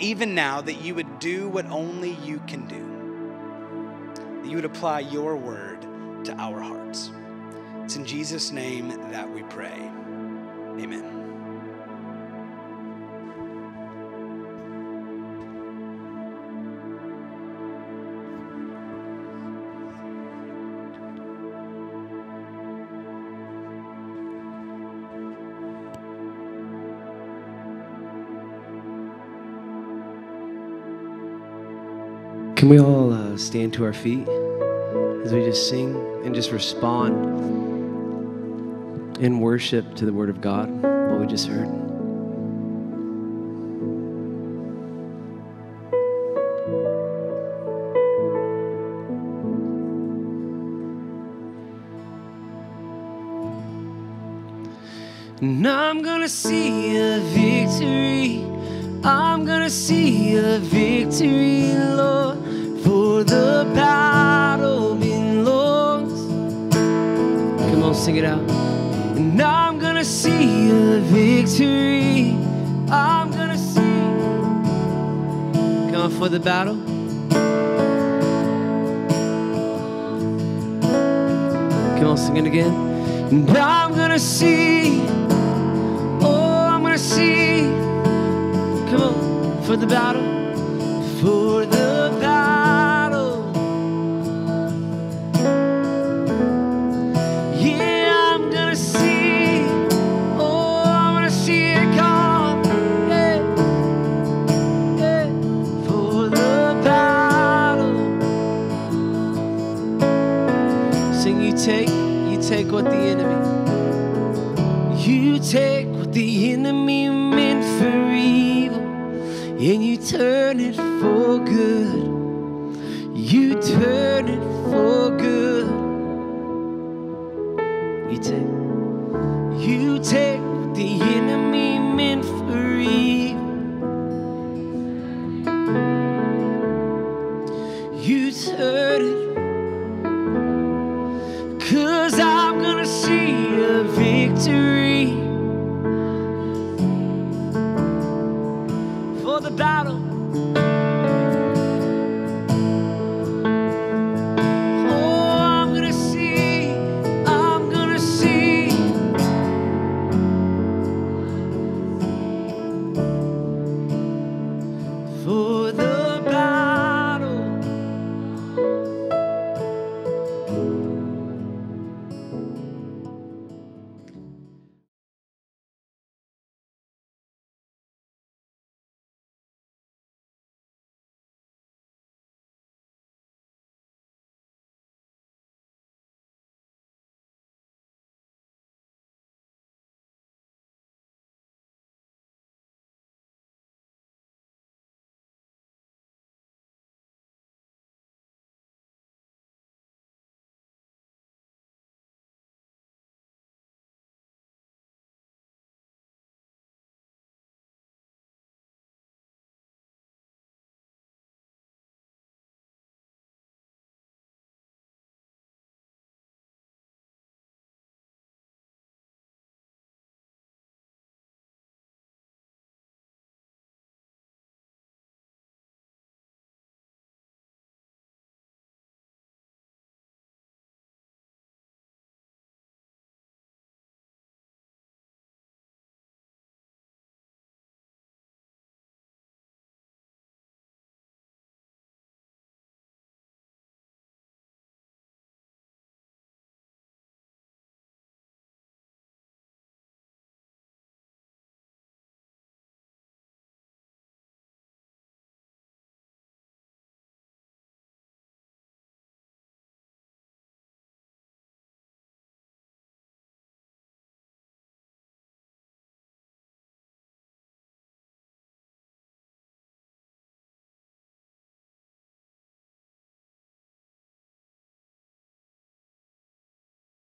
even now that you would do what only you can do, that you would apply your word to our hearts. It's in Jesus' name that we pray. Amen. Can we all uh, stand to our feet as we just sing and just respond in worship to the Word of God, what we just heard? And I'm gonna see a victory. I'm gonna see a victory, Lord, the battle belongs. Come on, sing it out. And I'm gonna see a victory. I'm gonna see. Come on, for the battle. Come on, sing it again. And I'm gonna see. Oh, I'm gonna see. Come on, for the battle, good.